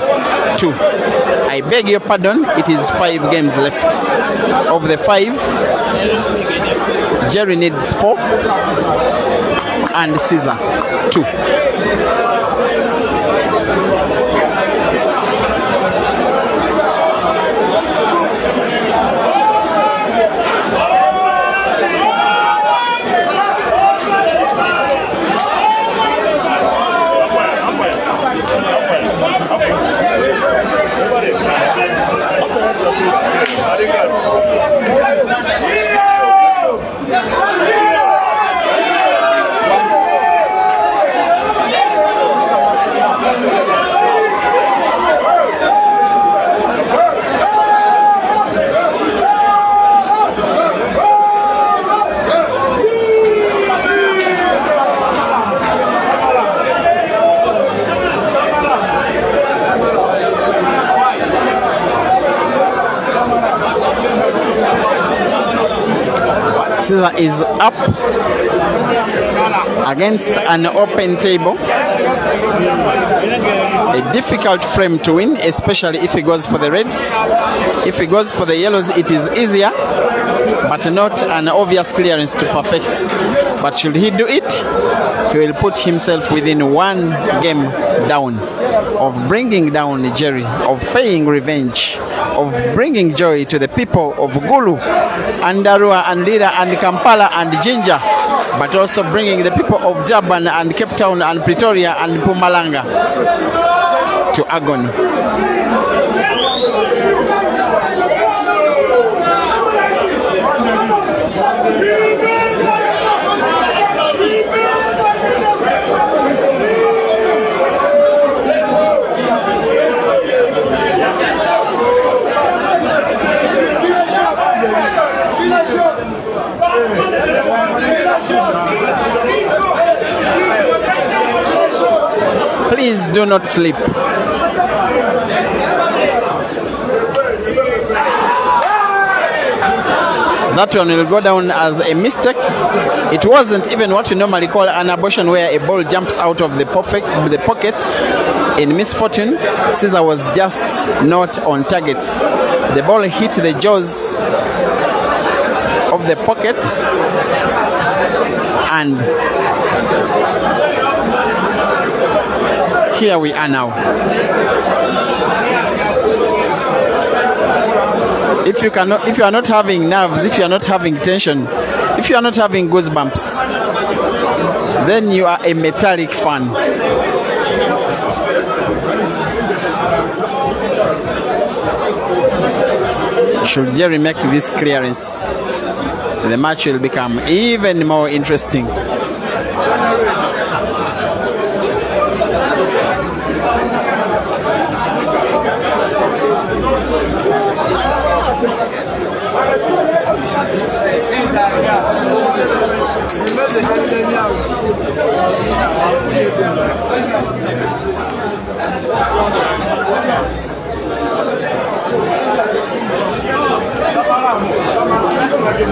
C: two. I beg your pardon, it is five games left. Of the five, Jerry needs four and Caesar two. Caesar is up against an open table. A difficult frame to win, especially if he goes for the reds. If he goes for the yellows, it is easier, but not an obvious clearance to perfect. But should he do it, he will put himself within one game down of bringing down Jerry, of paying revenge, of bringing joy to the people of Gulu, and Arua, and Lira, and Kampala, and Jinja, but also bringing the people of Durban, and Cape Town, and Pretoria, and Mpumalanga to agony. Please do not sleep. That one will go down as a mistake. It wasn't even what we normally call an abortion, where a ball jumps out of the perfect the pocket. In misfortune, Caesar was just not on target. The ball hit the jaws of the pocket and here we are now. If you cannot, if you are not having nerves, if you are not having tension, if you are not having goosebumps, then you are a metallic fan. Should Jerry make this clearance, the match will become even more interesting.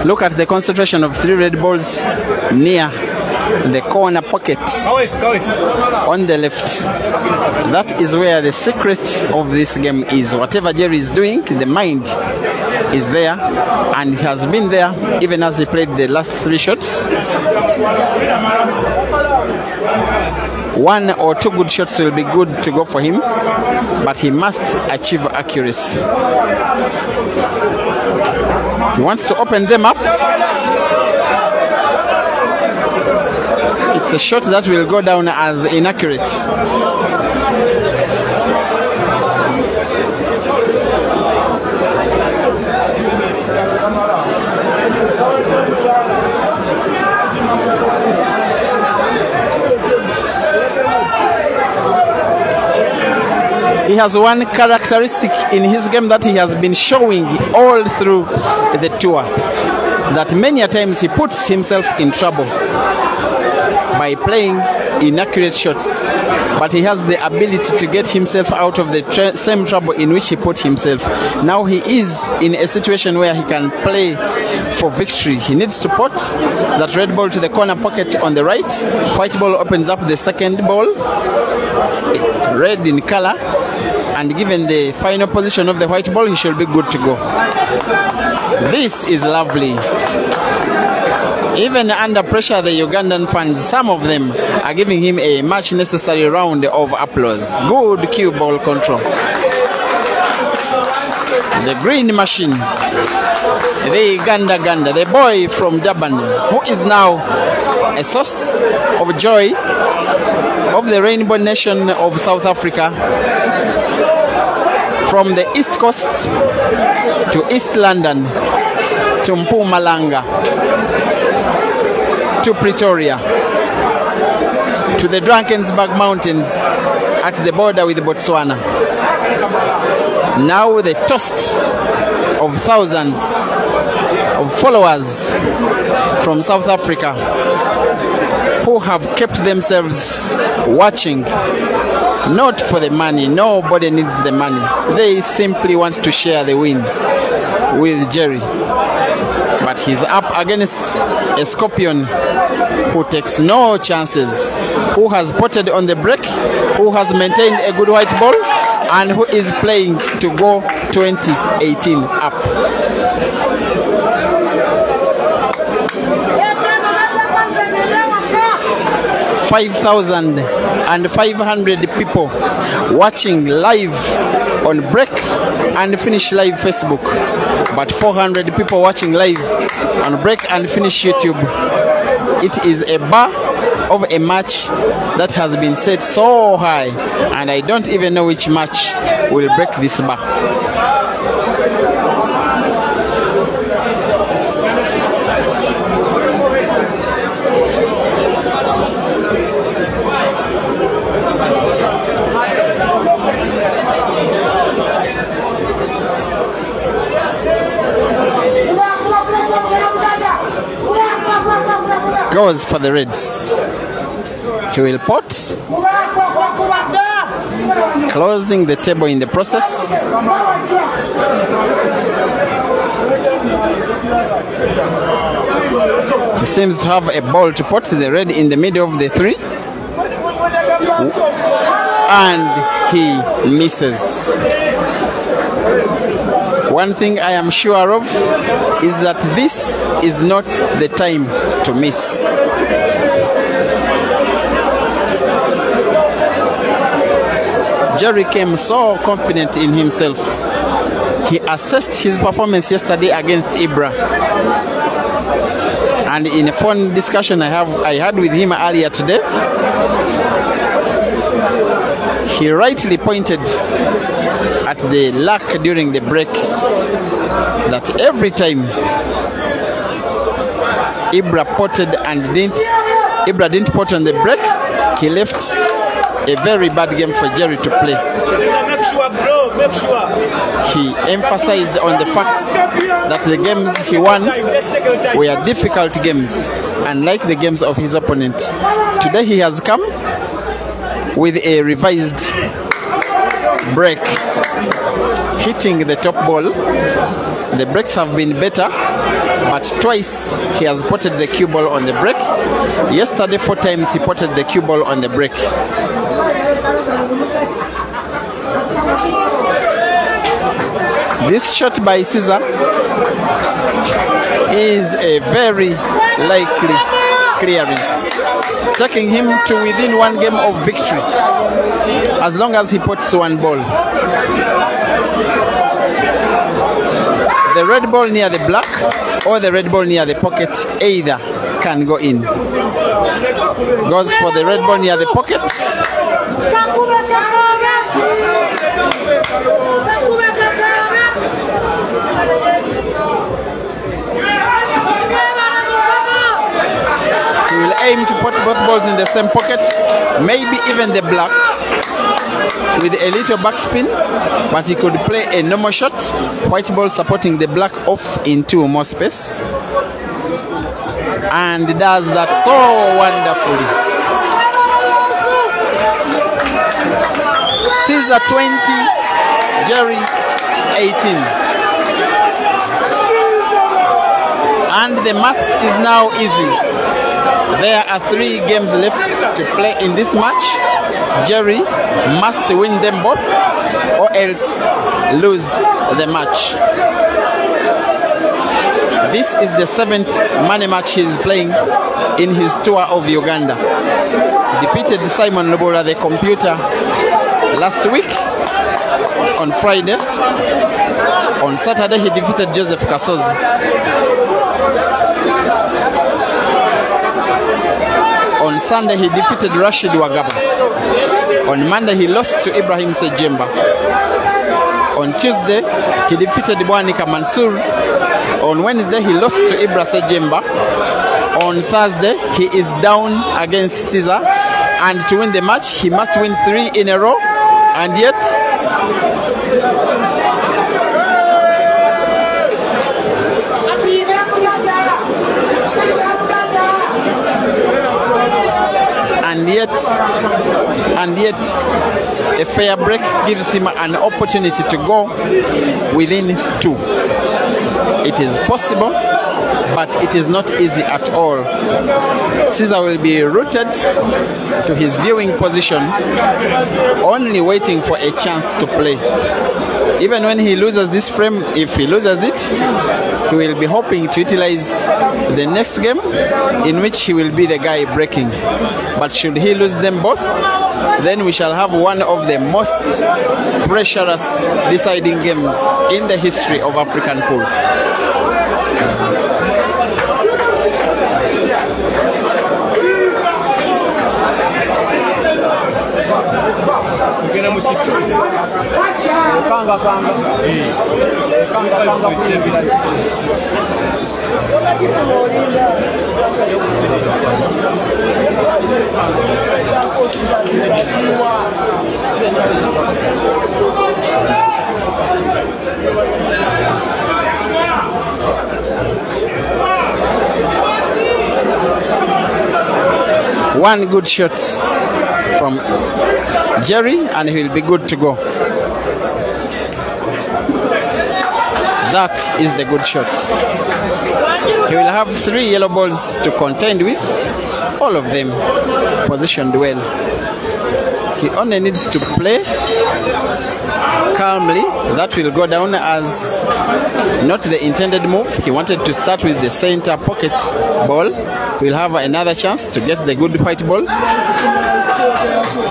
C: Look at the concentration of three red balls near the corner pocket on the left. That is where the secret of this game is. Whatever Jerry is doing, the mind is there and has been there even as he played the last three shots. One or two good shots will be good to go for him, but he must achieve accuracy. He wants to open them up. It's a shot that will go down as inaccurate. He has one characteristic in his game that he has been showing all through the tour. That many a times he puts himself in trouble by playing inaccurate shots, but he has the ability to get himself out of the tr- same trouble in which he put himself. Now he is in a situation where he can play for victory. He needs to put that red ball to the corner pocket on the right. White ball opens up the second ball, red in color, and given the final position of the white ball, he should be good to go. This is lovely. Even under pressure, the Ugandan fans, some of them are giving him a much necessary round of applause. Good cue ball control. The green machine, the Ganda Ganda, the boy from Durban, who is now a source of joy of the rainbow nation of South Africa. From the east coast to East London to Mpumalanga to Pretoria, to the Drakensberg Mountains at the border with Botswana. Now the toast of thousands of followers from South Africa who have kept themselves watching not for the money. Nobody needs the money. They simply want to share the win with Jerry but he's up against a scorpion who takes no chances, who has potted on the break, who has maintained a good white ball, and who is playing to go 2018 up. Five thousand and five hundred people watching live on break and finish live Facebook, but 400 people watching live on break and finish YouTube. It is a bar of a match that has been set so high, and I don't even know which match will break this bar. Goes for the Reds. He will pot, closing the table in the process. He seems to have a ball to put the red in the middle of the three. And he misses. One thing I am sure of is that this is not the time to miss. Jerry came so confident in himself. He assessed his performance yesterday against Ibra. And in a phone discussion I have I had with him earlier today, he rightly pointed at the lack during the break that every time Ibra potted and didn't Ibra didn't pot on the break, he left a very bad game for Jerry to play. He emphasized on the fact that the games he won were difficult games, unlike the games of his opponent. Today he has come with a revised break, hitting the top ball. The breaks have been better, but twice he has potted the cue ball on the break. Yesterday, four times he potted the cue ball on the break. This shot by Caesar is a very likely clearance, taking him to within one game of victory as long as he puts one ball. The red ball near the black or the red ball near the pocket either can go in. Goes for the red ball near the pocket. Aim to put both balls in the same pocket, maybe even the black with a little backspin, but he could play a normal shot, white ball supporting the black off into more space. And does that so wonderfully. Caesar 20, Jerry 18. And the math is now easy. There are three games left to play in this match. Jerry must win them both or else lose the match. This is the seventh money match he is playing in his tour of Uganda. He defeated Simon Lobola, the computer, last week on Friday. On Saturday, he defeated Joseph Kasozi. On Sunday, he defeated Rashid Wagaba. On Monday, he lost to Ibrahim Sejemba. On Tuesday, he defeated Bwanika Mansour. On Wednesday, he lost to Ibra Sejemba. On Thursday, he is down against Caesar. And to win the match, he must win three in a row. And yet, and yet, and yet, a fair break gives him an opportunity to go within two. It is possible, but it is not easy at all. Caesar will be rooted to his viewing position, only waiting for a chance to play. Even when he loses this frame, if he loses it, he will be hoping to utilize the next game in which he will be the guy breaking. But should he lose them both, then we shall have one of the most pressurous deciding games in the history of African pool.
F: Tugenda mu six. Kanga kanga. Eh. Kanga kanga kusembera.
C: One good shot from Jerry, and he will be good to go. That is the good shot. He will have three yellow balls to contend with, all of them positioned well. He only needs to play That will go down as not the intended move. He wanted to start with the center pocket ball. He'll have another chance to get the good white ball,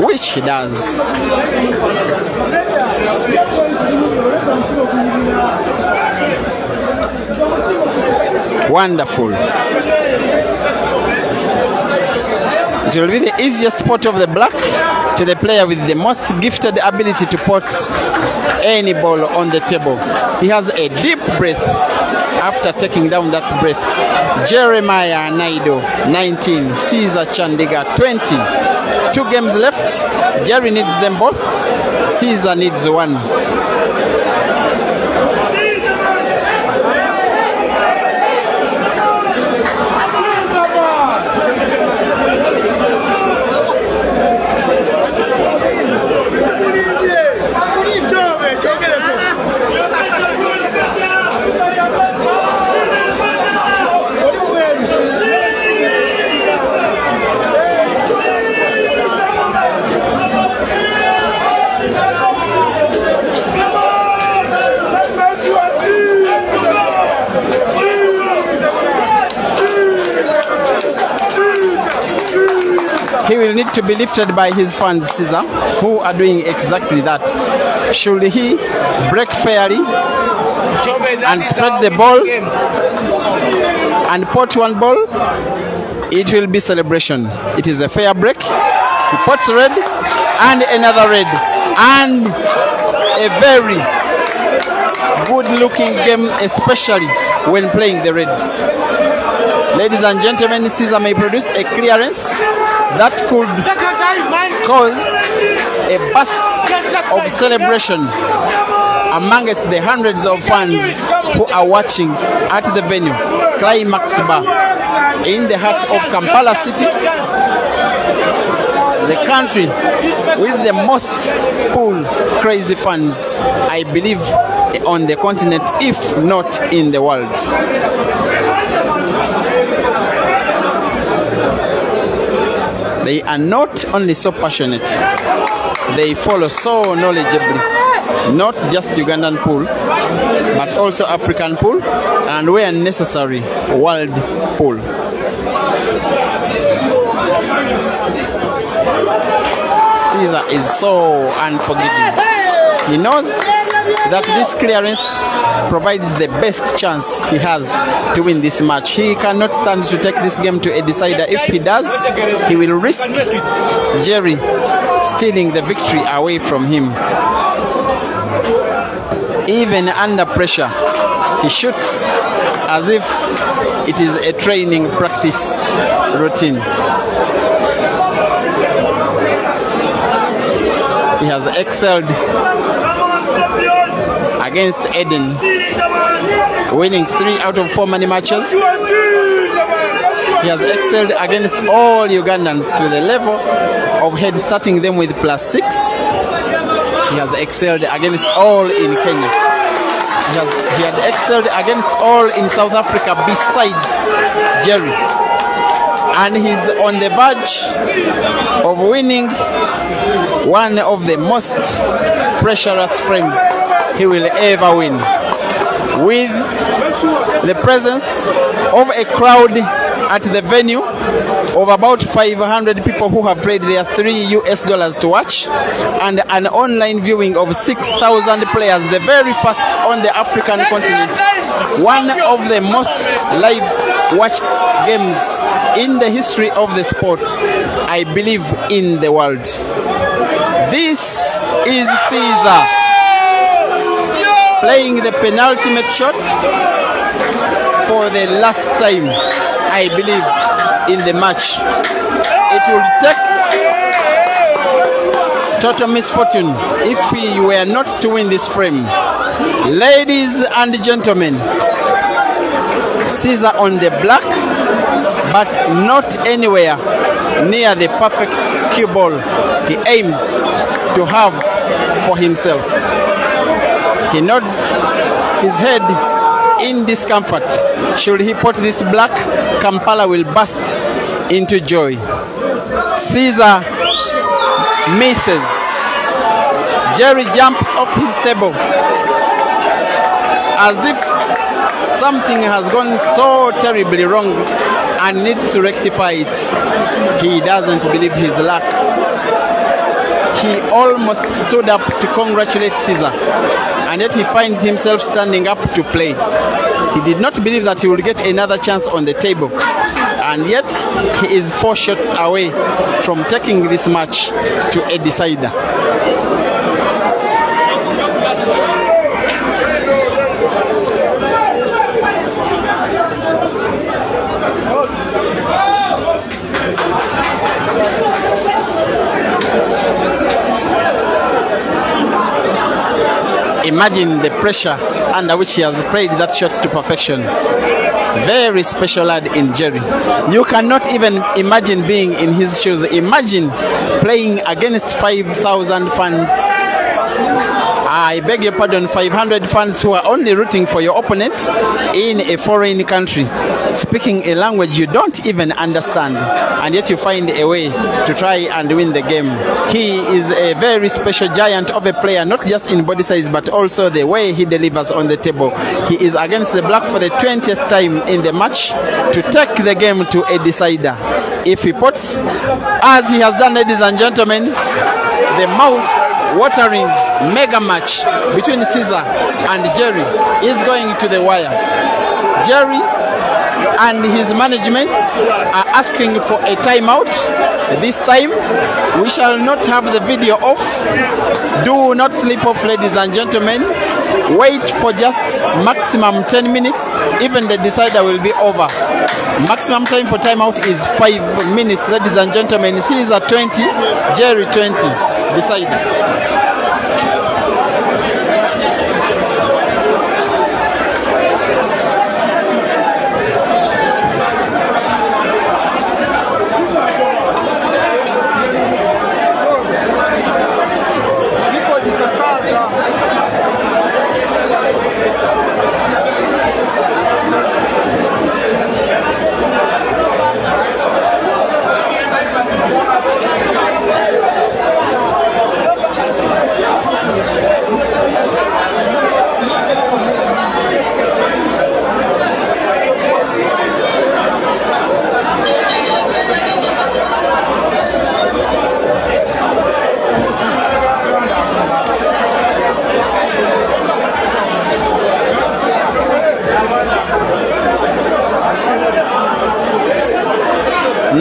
C: which he does. Wonderful. It will be the easiest spot of the black to the player with the most gifted ability to put any ball on the table. He has a deep breath after taking down that breath. Jeremiah Naidoo, 19. Caesar Chandiga, 20. Two games left. Jerry needs them both. Caesar needs one. Need to be lifted by his fans, Caesar, who are doing exactly that. Should he break fairly and spread the ball and pot one ball, it will be celebration. It is a fair break. He pots red and another red and a very good looking game, especially when playing the Reds. Ladies and gentlemen, Caesar may produce a clearance that could cause a burst of celebration amongst the hundreds of fans who are watching at the venue, Climax Bar, in the heart of Kampala City, the country with the most cool, crazy fans, I believe, on the continent, if not in the world. They are not only so passionate, they follow so knowledgeably. Not just Ugandan pool, but also African pool, and where necessary, world pool. Caesar is so unforgiving. He knows that this clearance provides the best chance he has to win this match. He cannot stand to take this game to a decider. If he does, he will risk Jerry stealing the victory away from him. Even under pressure, he shoots as if it is a training practice routine. He has excelled against Eden, winning three out of four money matches. He has excelled against all Ugandans to the level of head starting them with plus six. He has excelled against all in Kenya. He, has, he had excelled against all in South Africa besides Jerry. And he's on the verge of winning one of the most precious frames he will ever win. With the presence of a crowd at the venue of about 500 people who have paid their 3 US dollars to watch and an online viewing of 6,000 players, the very first on the African continent. One of the most live watched games in the history of the sport, I believe, in the world. This is Caesar playing the penultimate shot for the last time, I believe, in the match. It will take total misfortune if we were not to win this frame. Ladies and gentlemen, Caesar on the black, but not anywhere near the perfect cue ball he aimed to have for himself. He nods his head in discomfort. Should he put this black, Kampala will burst into joy. Caesar misses. Jerry jumps off his table as if something has gone so terribly wrong and needs to rectify it. He doesn't believe his luck. He almost stood up to congratulate Caesar, and yet he finds himself standing up to play. He did not believe that he would get another chance on the table, and yet he is four shots away from taking this match to a decider. Imagine the pressure under which he has played that shot to perfection. Very special lad in Jerry. You cannot even imagine being in his shoes. Imagine playing against 5,000 fans. I beg your pardon, 500 fans who are only rooting for your opponent in a foreign country, speaking a language you don't even understand, and yet you find a way to try and win the game. He is a very special giant of a player, not just in body size, but also the way he delivers on the table. He is against the black for the 20th time in the match to take the game to a decider. If he puts, as he has done, ladies and gentlemen, the mouth watering mega match between Caesar and Jerry is going to the wire. Jerry and his management are asking for a timeout. This time, we shall not have the video off. Do not sleep off, ladies and gentlemen. Wait for just maximum 10 minutes. Even the decider will be over. Maximum time for timeout is 5 minutes, ladies and gentlemen. Caesar 20, Jerry 20. Decider.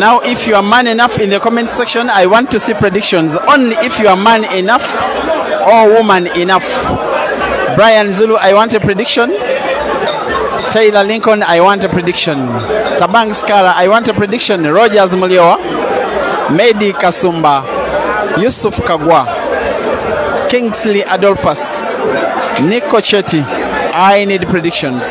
C: Now, if you are man enough in the comment section, I want to see predictions. Only if you are man enough or woman enough. Brian Zulu, I want a prediction. Taylor Lincoln, I want a prediction. Tabang Skara, I want a prediction. Rogers Mulioa, Medi Kasumba, Yusuf Kagwa, Kingsley Adolphus, Nico Chetty. I need predictions.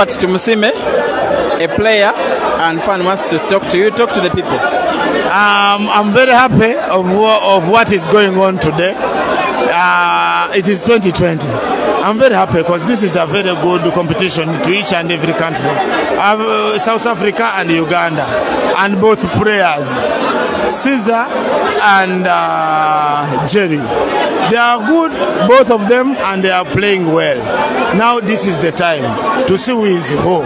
C: Robert Tumusime, a player and fan wants to talk to you. Talk to the people.
G: Um, I'm very happy of, of what is going on today. Uh, it is 2020. I'm very happy because this is a very good competition to each and every country. Uh, South Africa and Uganda, and both players, Caesar and uh, Jerry. They are good, both of them, and they are playing well. Now this is the time to see who is who.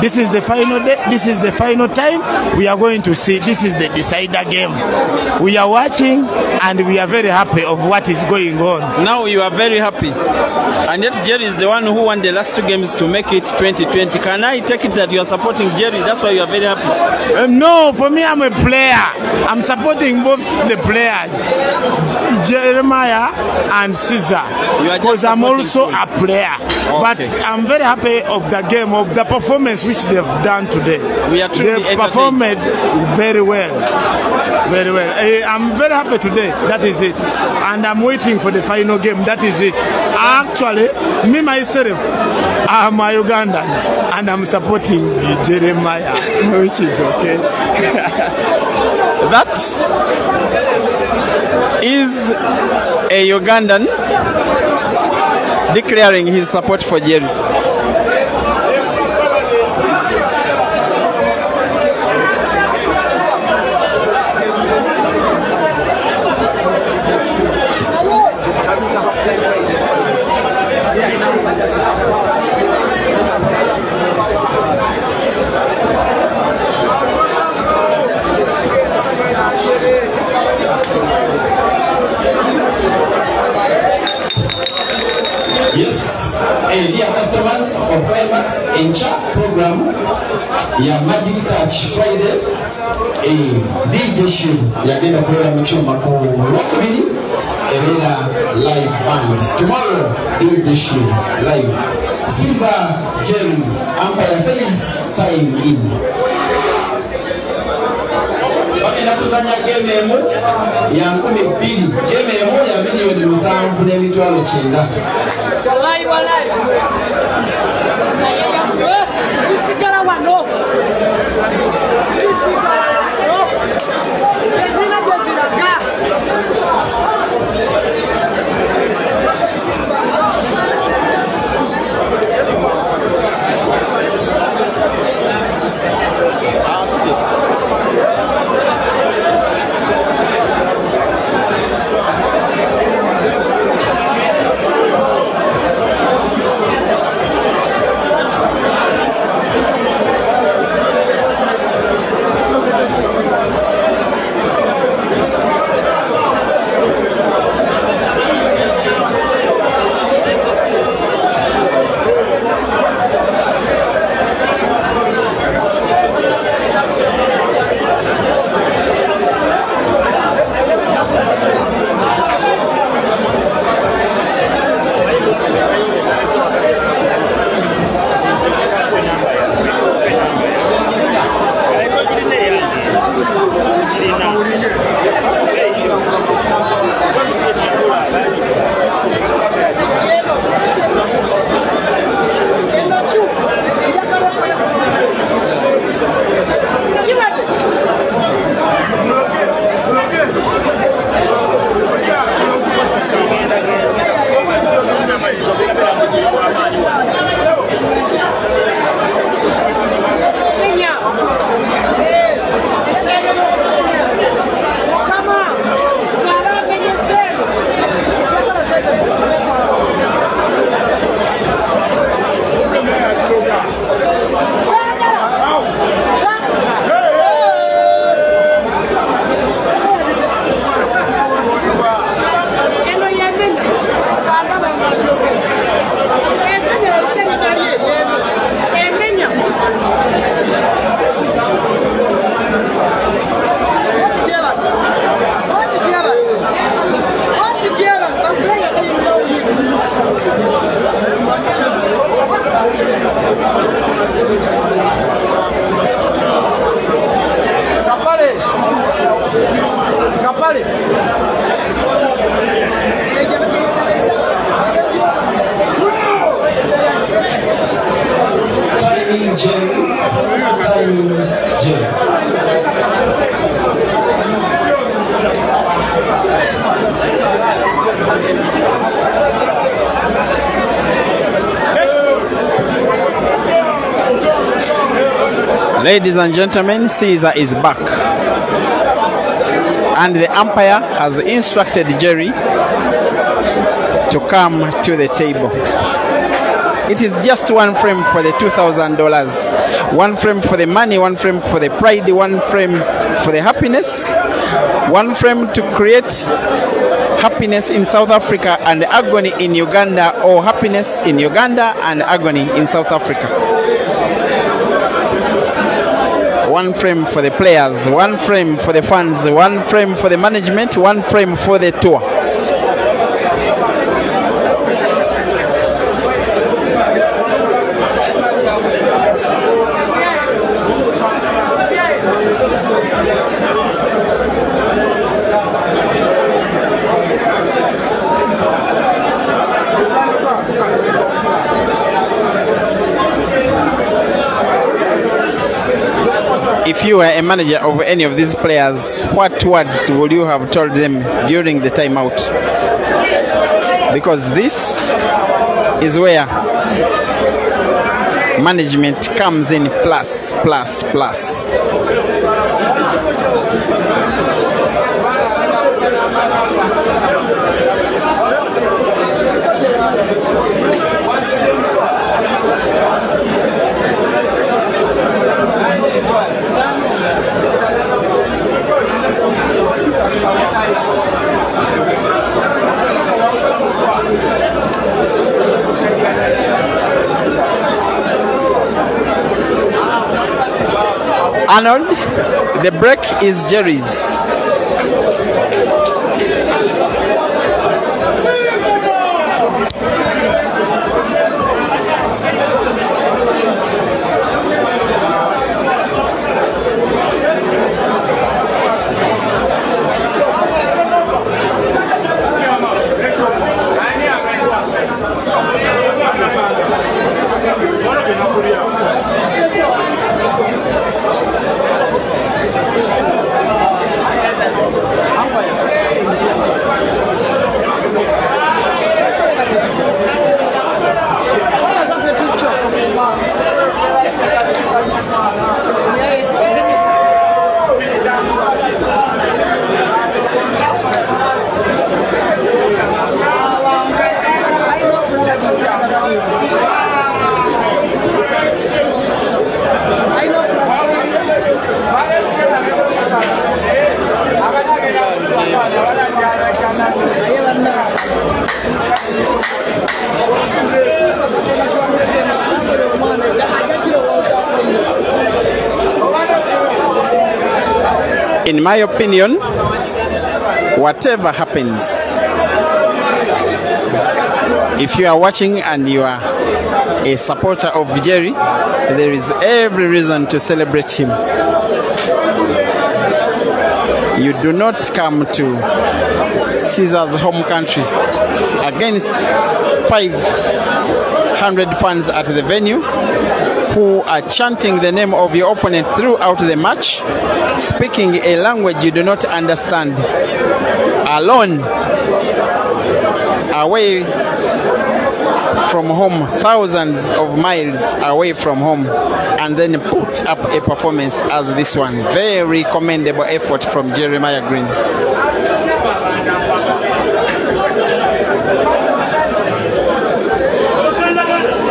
G: This is the final day. This is the final time. We are going to see. This is the decider game. We are watching, and we are very happy of what is going on.
C: Now you are very happy. And yet Jerry is the one who won the last two games to make it 2020. Can I take it that you are supporting Jerry? That's why you are very happy.
G: Uh, no, for me, I'm a player. I'm supporting both the players, J- Jeremiah and Caesar,
C: You are just
G: because I'm also a player. But I'm very happy of the game, of the performance which they've done today.
C: We are truly
G: they performed very well, very well. Eh, I'm very happy today. That is it, and I'm waiting for the final game. That is it. Actually, me myself, I'm a Ugandan, and I'm supporting Jeremiah, which is okay.
C: That is a Ugandan declaring his support for Jerry.
B: Chat program ya Magic Touch Friday. Eh, DJ Shiv yagenda kulera mu kyuma ku lwakubiri erera live band. Tomorrow DJ Shiv live. Caesar Jem ampire says time in. Bagenda kuzanya gemu emu ya nkumi bbiri gemu emu ya miliyoni musanvu n'emitwalo kyenda
A: Kisigala
C: gentlemen, Caesar is back. And the umpire has instructed Jerry to come to the table. It is just one frame for the $2,000. One frame for the money, one frame for the pride, one frame for the happiness, one frame to create happiness in South Africa and agony in Uganda, or happiness in Uganda and agony in South Africa. One frame for the players, one frame for the fans, one frame for the management, one frame for the tour. If you were a manager of any of these players, what words would you have told them during the timeout? Because this is where management comes in plus, plus, plus. The break is Jerry's. My opinion, whatever happens, if you are watching and you are a supporter of Jerry, there is every reason to celebrate him. You do not come to Caesar's home country against 500 fans at the venue who are chanting the name of your opponent throughout the match, speaking a language you do not understand, alone, away from home, thousands of miles away from home, and then put up a performance as this one. Very commendable effort from Jeremiah Green.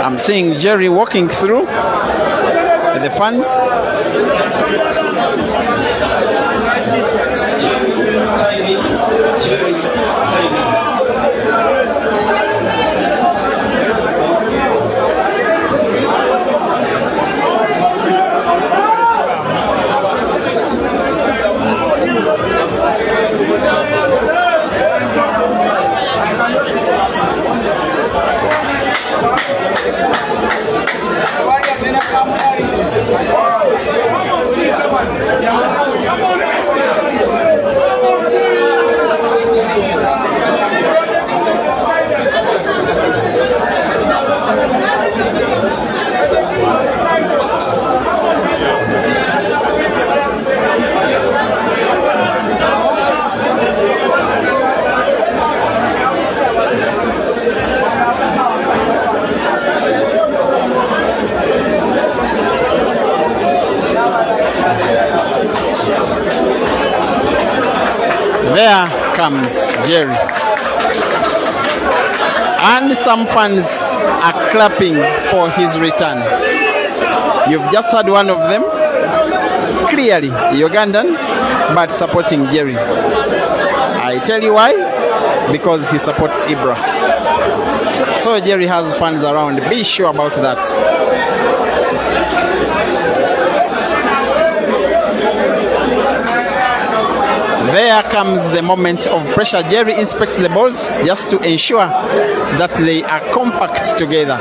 C: I'm seeing Jerry walking through the fans. There comes Jerry. And some fans are clapping for his return. You've just had one of them, clearly Ugandan, but supporting Jerry. I tell you why, because he supports Ibra. So Jerry has fans around. Be sure about that. There comes the moment of pressure. Jerry inspects the balls just to ensure that they are compact together.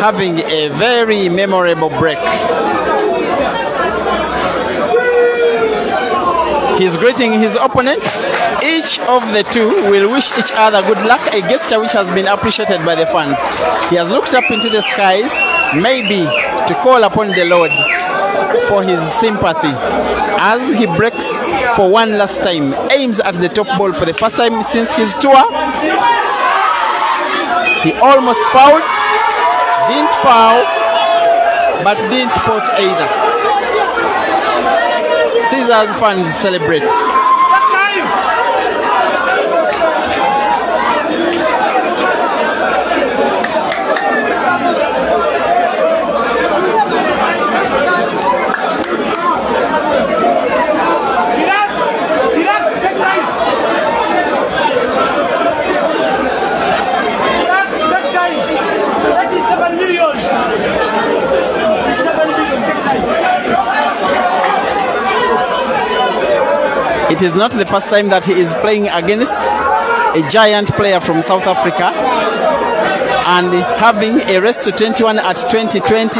C: Having a very memorable break. He's greeting his opponents. Each of the two will wish each other good luck, a gesture which has been appreciated by the fans. He has looked up into the skies, maybe to call upon the Lord for his sympathy. As he breaks for one last time, aims at the top ball for the first time since his tour. He almost fouled, didn't foul, but didn't put either. Caesars fans celebrate. It is not the first time that he is playing against a giant player from South Africa and having a race to 21 at 2020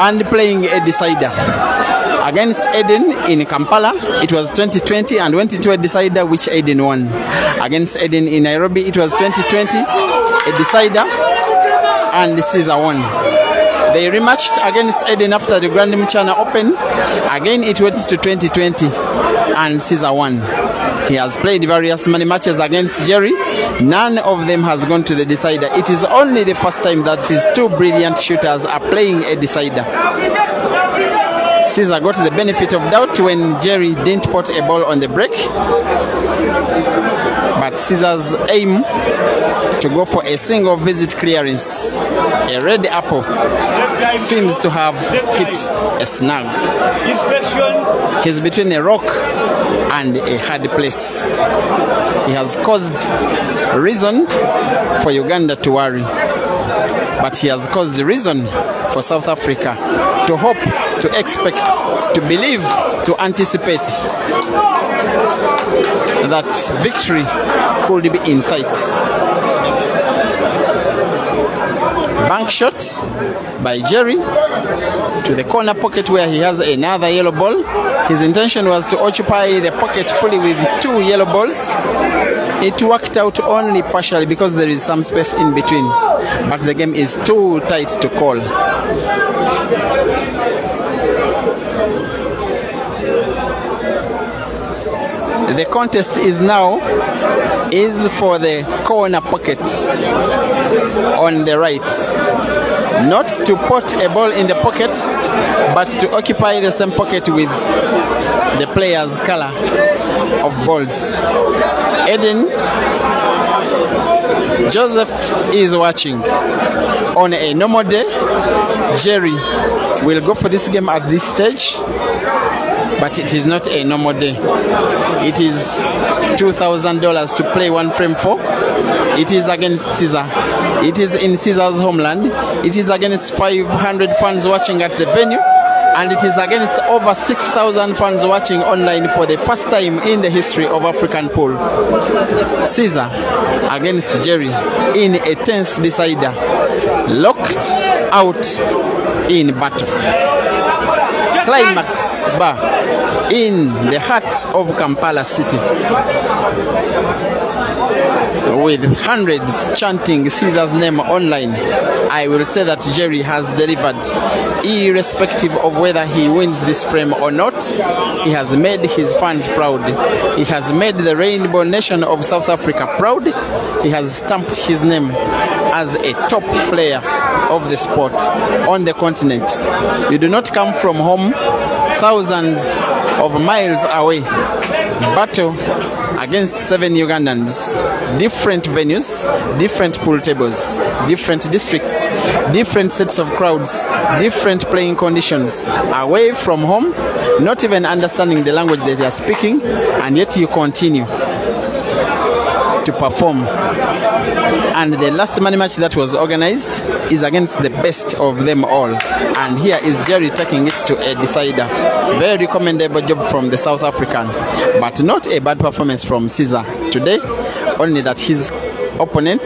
C: and playing a decider. Against Eden in Kampala, it was 2020 and went into a decider which Eden won. Against Eden in Nairobi, it was 2020, a decider, and Caesar won. They rematched against Eden after the Grand Mchana Open. Again, it went to 2020 and Caesar won. He has played various many matches against Jerry. None of them has gone to the decider. It is only the first time that these two brilliant shooters are playing a decider. Caesar got the benefit of doubt when Jerry didn't put a ball on the break. But Caesar's aim to go for a single visit clearance, a red apple, seems to have hit a snag. He's between a rock and a hard place. He has caused reason for Uganda to worry, but he has caused reason for South Africa to hope, to expect, to believe, to anticipate that victory could be in sight. Bank shot by Jerry to the corner pocket where he has another yellow ball. His intention was to occupy the pocket fully with two yellow balls. It worked out only partially because there is some space in between, but the game is too tight to call. The contest is now is for the corner pocket on the right. Not to put a ball in the pocket, but to occupy the same pocket with the player's color of balls. Eden Joseph is watching. On a normal day, Jerry will go for this game at this stage, but it is not a normal day. It is $2,000 to play one frame for. It is against Caesar. It is in Caesar's homeland. It is against 500 fans watching at the venue. And it is against over 6,000 fans watching online for the first time in the history of African pool. Caesar against Jerry in a tense decider, locked out in battle. Climax Bar in the heart of Kampala city. With hundreds chanting Caesar's name online, I will say that Jerry has delivered. Irrespective of whether he wins this frame or not, he has made his fans proud. He has made the Rainbow Nation of South Africa proud. He has stamped his name as a top player of the sport on the continent. You do not come from home thousands of miles away, battle against seven Ugandans, different venues, different pool tables, different districts, different sets of crowds, different playing conditions, away from home, not even understanding the language that they are speaking, and yet you continue to perform. And the last money match that was organized is against the best of them all. And here is Jerry taking it to a decider. Very commendable job from the South African, but not a bad performance from Caesar today. Only that his opponent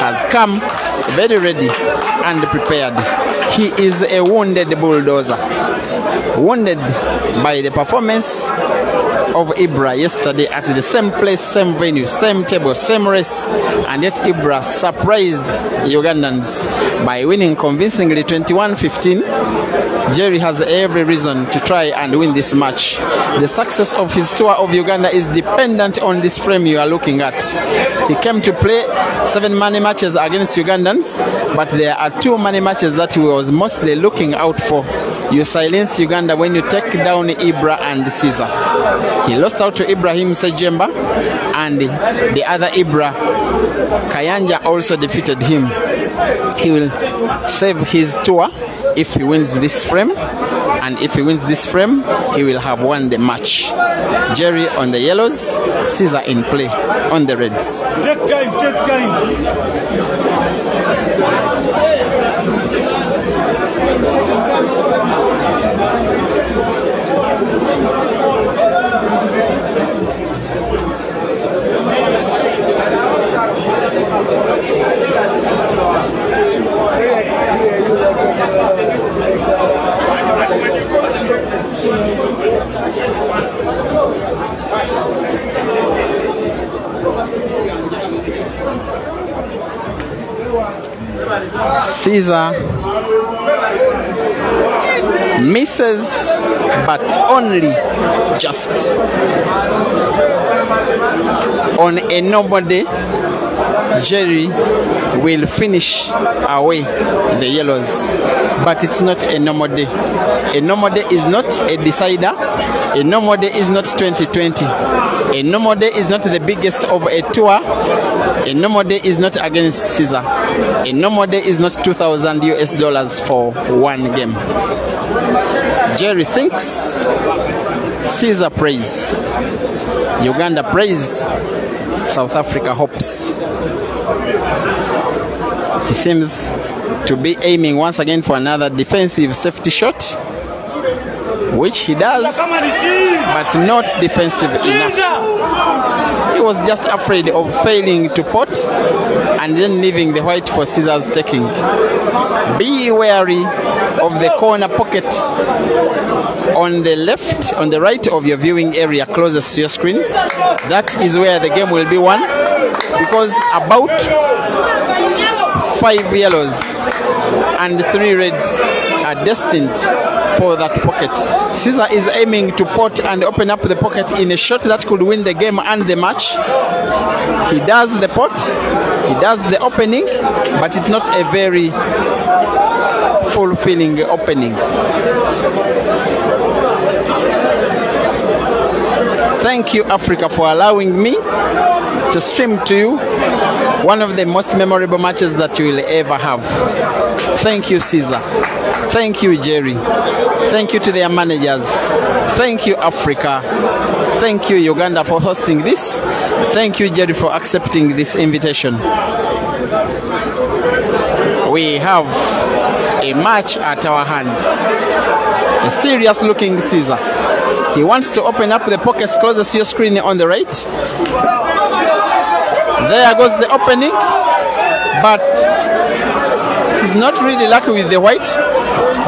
C: has come very ready and prepared. He is a wounded bulldozer, wounded by the performance of Ibra yesterday at the same place, same venue, same table, same race, and yet Ibra surprised Ugandans by winning convincingly 21 15. Jerry has every reason to try and win this match. The success of his tour of Uganda is dependent on this frame you are looking at. He came to play seven money matches against Ugandans, but there are two money matches that he was mostly looking out for. You silence Uganda when you take down Ibra and Caesar. He lost out to Ibrahim Sejemba, and the other Ibra, Kayanja, also defeated him. He will save his tour if he wins this frame, and if he wins this frame, he will have won the match. Jerry on the yellows, Caesar in play on the reds.
F: Take time, take time.
C: Caesar misses, but only just. On a day, Jerry will finish away the yellows, but it's not a normal day. A normal day is not a decider. A normal day is not 2020. A normal day is not the biggest of a tour. A normal day is not against Caesar. A normal day is not 2,000 US dollars for one game. Jerry thinks Caesar prays. Uganda prays. South Africa hopes. He seems to be aiming once again for another defensive safety shot, which he does, but not defensive enough. He was just afraid of failing to pot and then leaving the white for Caesar's taking. Be wary of the corner pocket on the left, on the right of your viewing area closest to your screen. That is where the game will be won because about five yellows and three reds are destined for that pocket. Caesar is aiming to pot and open up the pocket in a shot that could win the game and the match. He does the pot, he does the opening, but it's not a very fulfilling opening. Thank you, Africa, for allowing me to stream to you one of the most memorable matches that you will ever have. Thank you, Caesar. Thank you, Jerry. Thank you to their managers. Thank you, Africa. Thank you, Uganda, for hosting this. Thank you, Jerry, for accepting this invitation. We have a match at our hand. A serious looking Caesar. He wants to open up the pockets closest to your screen on the right. There goes the opening, but he's not really lucky with the white.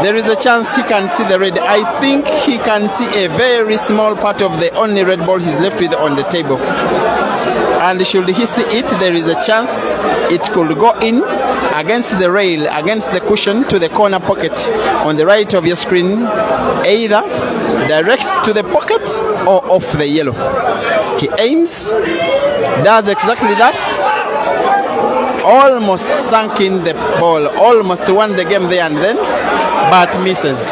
C: There is a chance he can see the red. I think he can see a very small part of the only red ball he's left with on the table. And should he see it, there is a chance it could go in against the rail, against the cushion to the corner pocket on the right of your screen, either direct to the pocket or off the yellow. He aims, does exactly that, almost sunk in the ball, almost won the game there and then, but misses.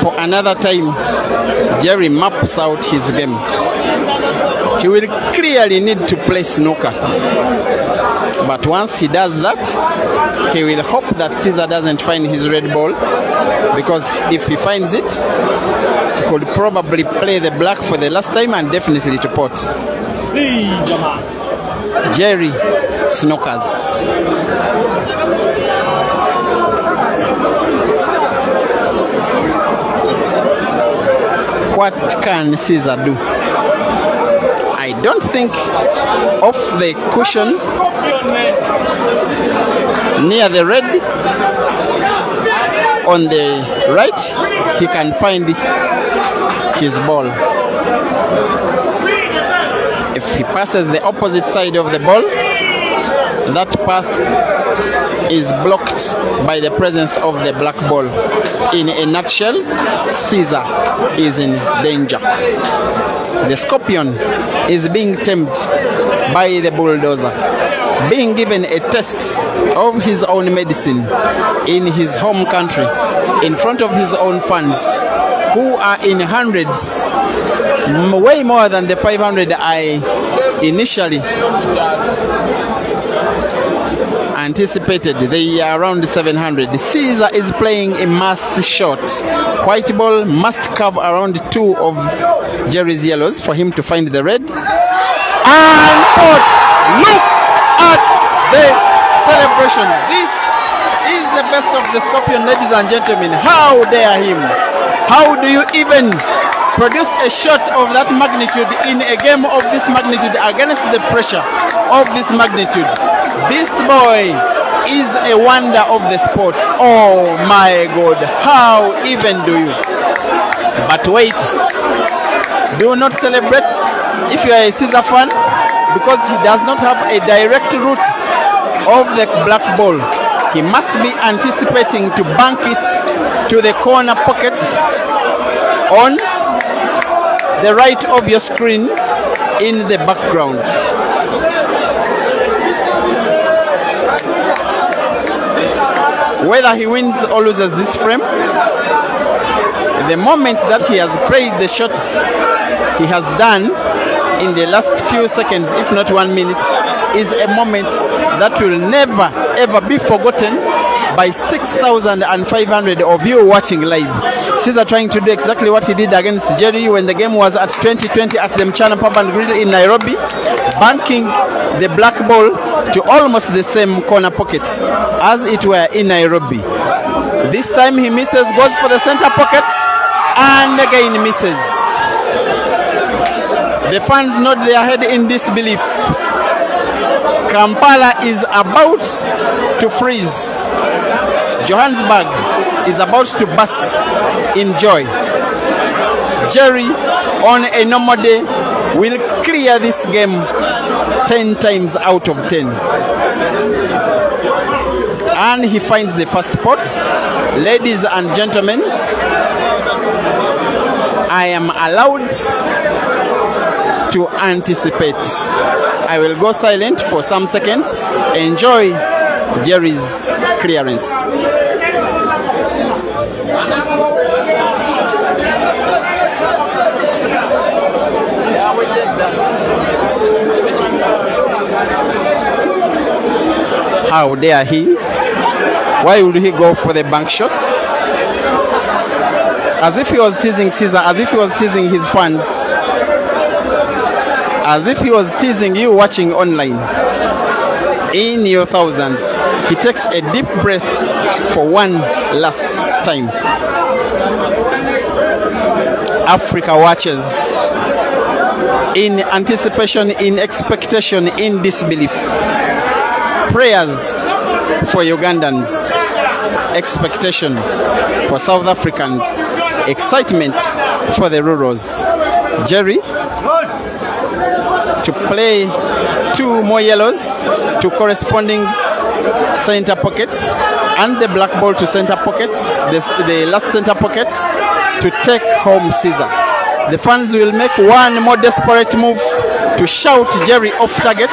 C: For another time, Jerry maps out his game. He will clearly need to play snooker. But once he does that, he will hope that Caesar doesn't find his red ball because if he finds it, he could probably play the black for the last time and definitely to pot. Jerry snookers. What can Caesar do? I don't think of the cushion near the red on the right he can find his ball. If he passes the opposite side of the ball, that path is blocked by the presence of the black ball. In a nutshell, Caesar is in danger. The scorpion is being tamed by the bulldozer, being given a test of his own medicine in his home country, in front of his own fans, who are in hundreds, way more than the 500 I initially anticipated. They are around 700. Caesar is playing a mass shot. White ball must curve around two of Jerry's yellows for him to find the red. And pot! Look at the celebration. This is the best of the scorpion, ladies and gentlemen. How dare him? How do you even produce a shot of that magnitude in a game of this magnitude against the pressure of this magnitude? This boy is a wonder of the sport. Oh my God, how even do you? But wait, do not celebrate if you are a Caesar fan because he does not have a direct route of the black ball. He must be anticipating to bank it to the corner pocket on the right of your screen in the background. Whether he wins or loses this frame, the moment that he has played the shots he has done in the last few seconds, if not one minute, is a moment that will never ever be forgotten by 6,500 of you watching live. Caesar trying to do exactly what he did against Jerry when the game was at 2020 at the Mchana Pub and Grill in Nairobi, banking the black ball to almost the same corner pocket as it were in Nairobi. This time he misses, goes for the center pocket, and again misses. The fans nod their head in disbelief. Kampala is about to freeze. Johannesburg is about to burst in joy. Jerry, on a normal day, will clear this game 10 times out of 10. And he finds the first spot. Ladies and gentlemen, I am allowed to anticipate. I will go silent for some seconds. Enjoy Jerry's clearance. How dare he? Why would he go for the bank shot? As if he was teasing Caesar, as if he was teasing his fans as if he was teasing you watching online in your thousands. He takes a deep breath for one last time. Africa watches in anticipation, in expectation, in disbelief. Prayers for Ugandans, expectation for South Africans, excitement for the Rurals. Jerry to play two more yellows to corresponding center pockets and the black ball to center pockets, the, the last center pocket to take home Caesar. The fans will make one more desperate move to shout Jerry off target,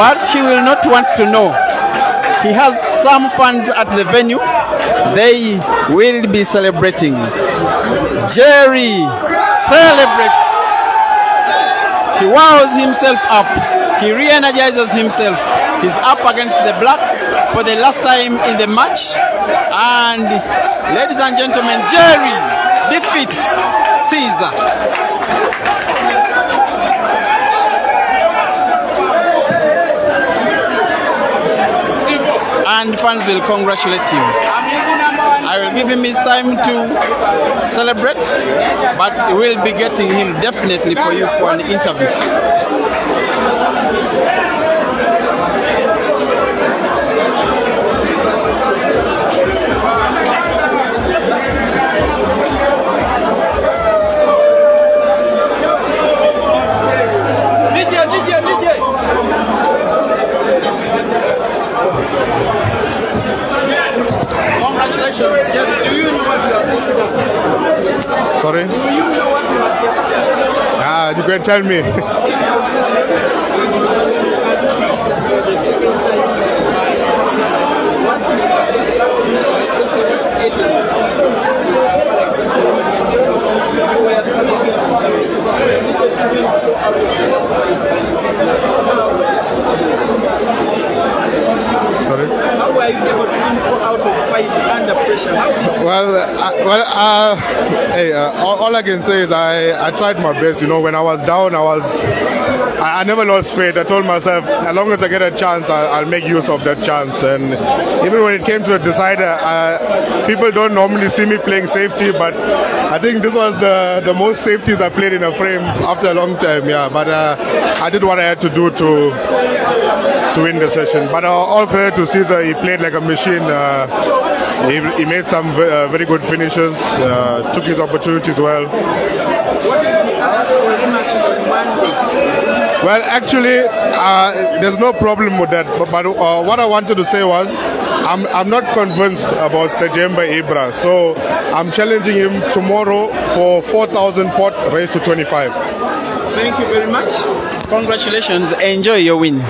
C: but he will not want to know. He has some fans at the venue. They will be celebrating. Jerry celebrates. He wows himself up. He re-energizes himself. He's up against the black for the last time in the match. And ladies and gentlemen, Jerry defeats Caesar. And fans will congratulate him. I will give him his time to celebrate, but we'll be getting him definitely for you for an interview. Jerry. Do you know what you are
H: Sorry?
C: Do you know what you?
H: Ah, you can tell me.
C: For the second time. What you have done?
H: Sorry?
C: How were you able out under pressure?
H: Well, uh, well, uh, hey, uh, all, all I can say is I, I tried my best. You know, when I was down, I was, I, I never lost faith. I told myself, as long as I get a chance, I'll, I'll make use of that chance. And even when it came to a decider, uh, people don't normally see me playing safety, but I think this was the, the most safeties I played in a frame after a long time. Yeah, but uh, I did what I had to do to to win the session. But uh, all credit to Caesar, he played like a machine. Uh, he, he made some uh, very good finishes, took his opportunities well. Well, actually, uh, there's no problem with that. But, but uh, what I wanted to say was, I'm, I'm not convinced about Sejemba Ibra. So I'm challenging him tomorrow for 4,000 pot raised to 25.
C: Thank you very much. Congratulations. Enjoy your win.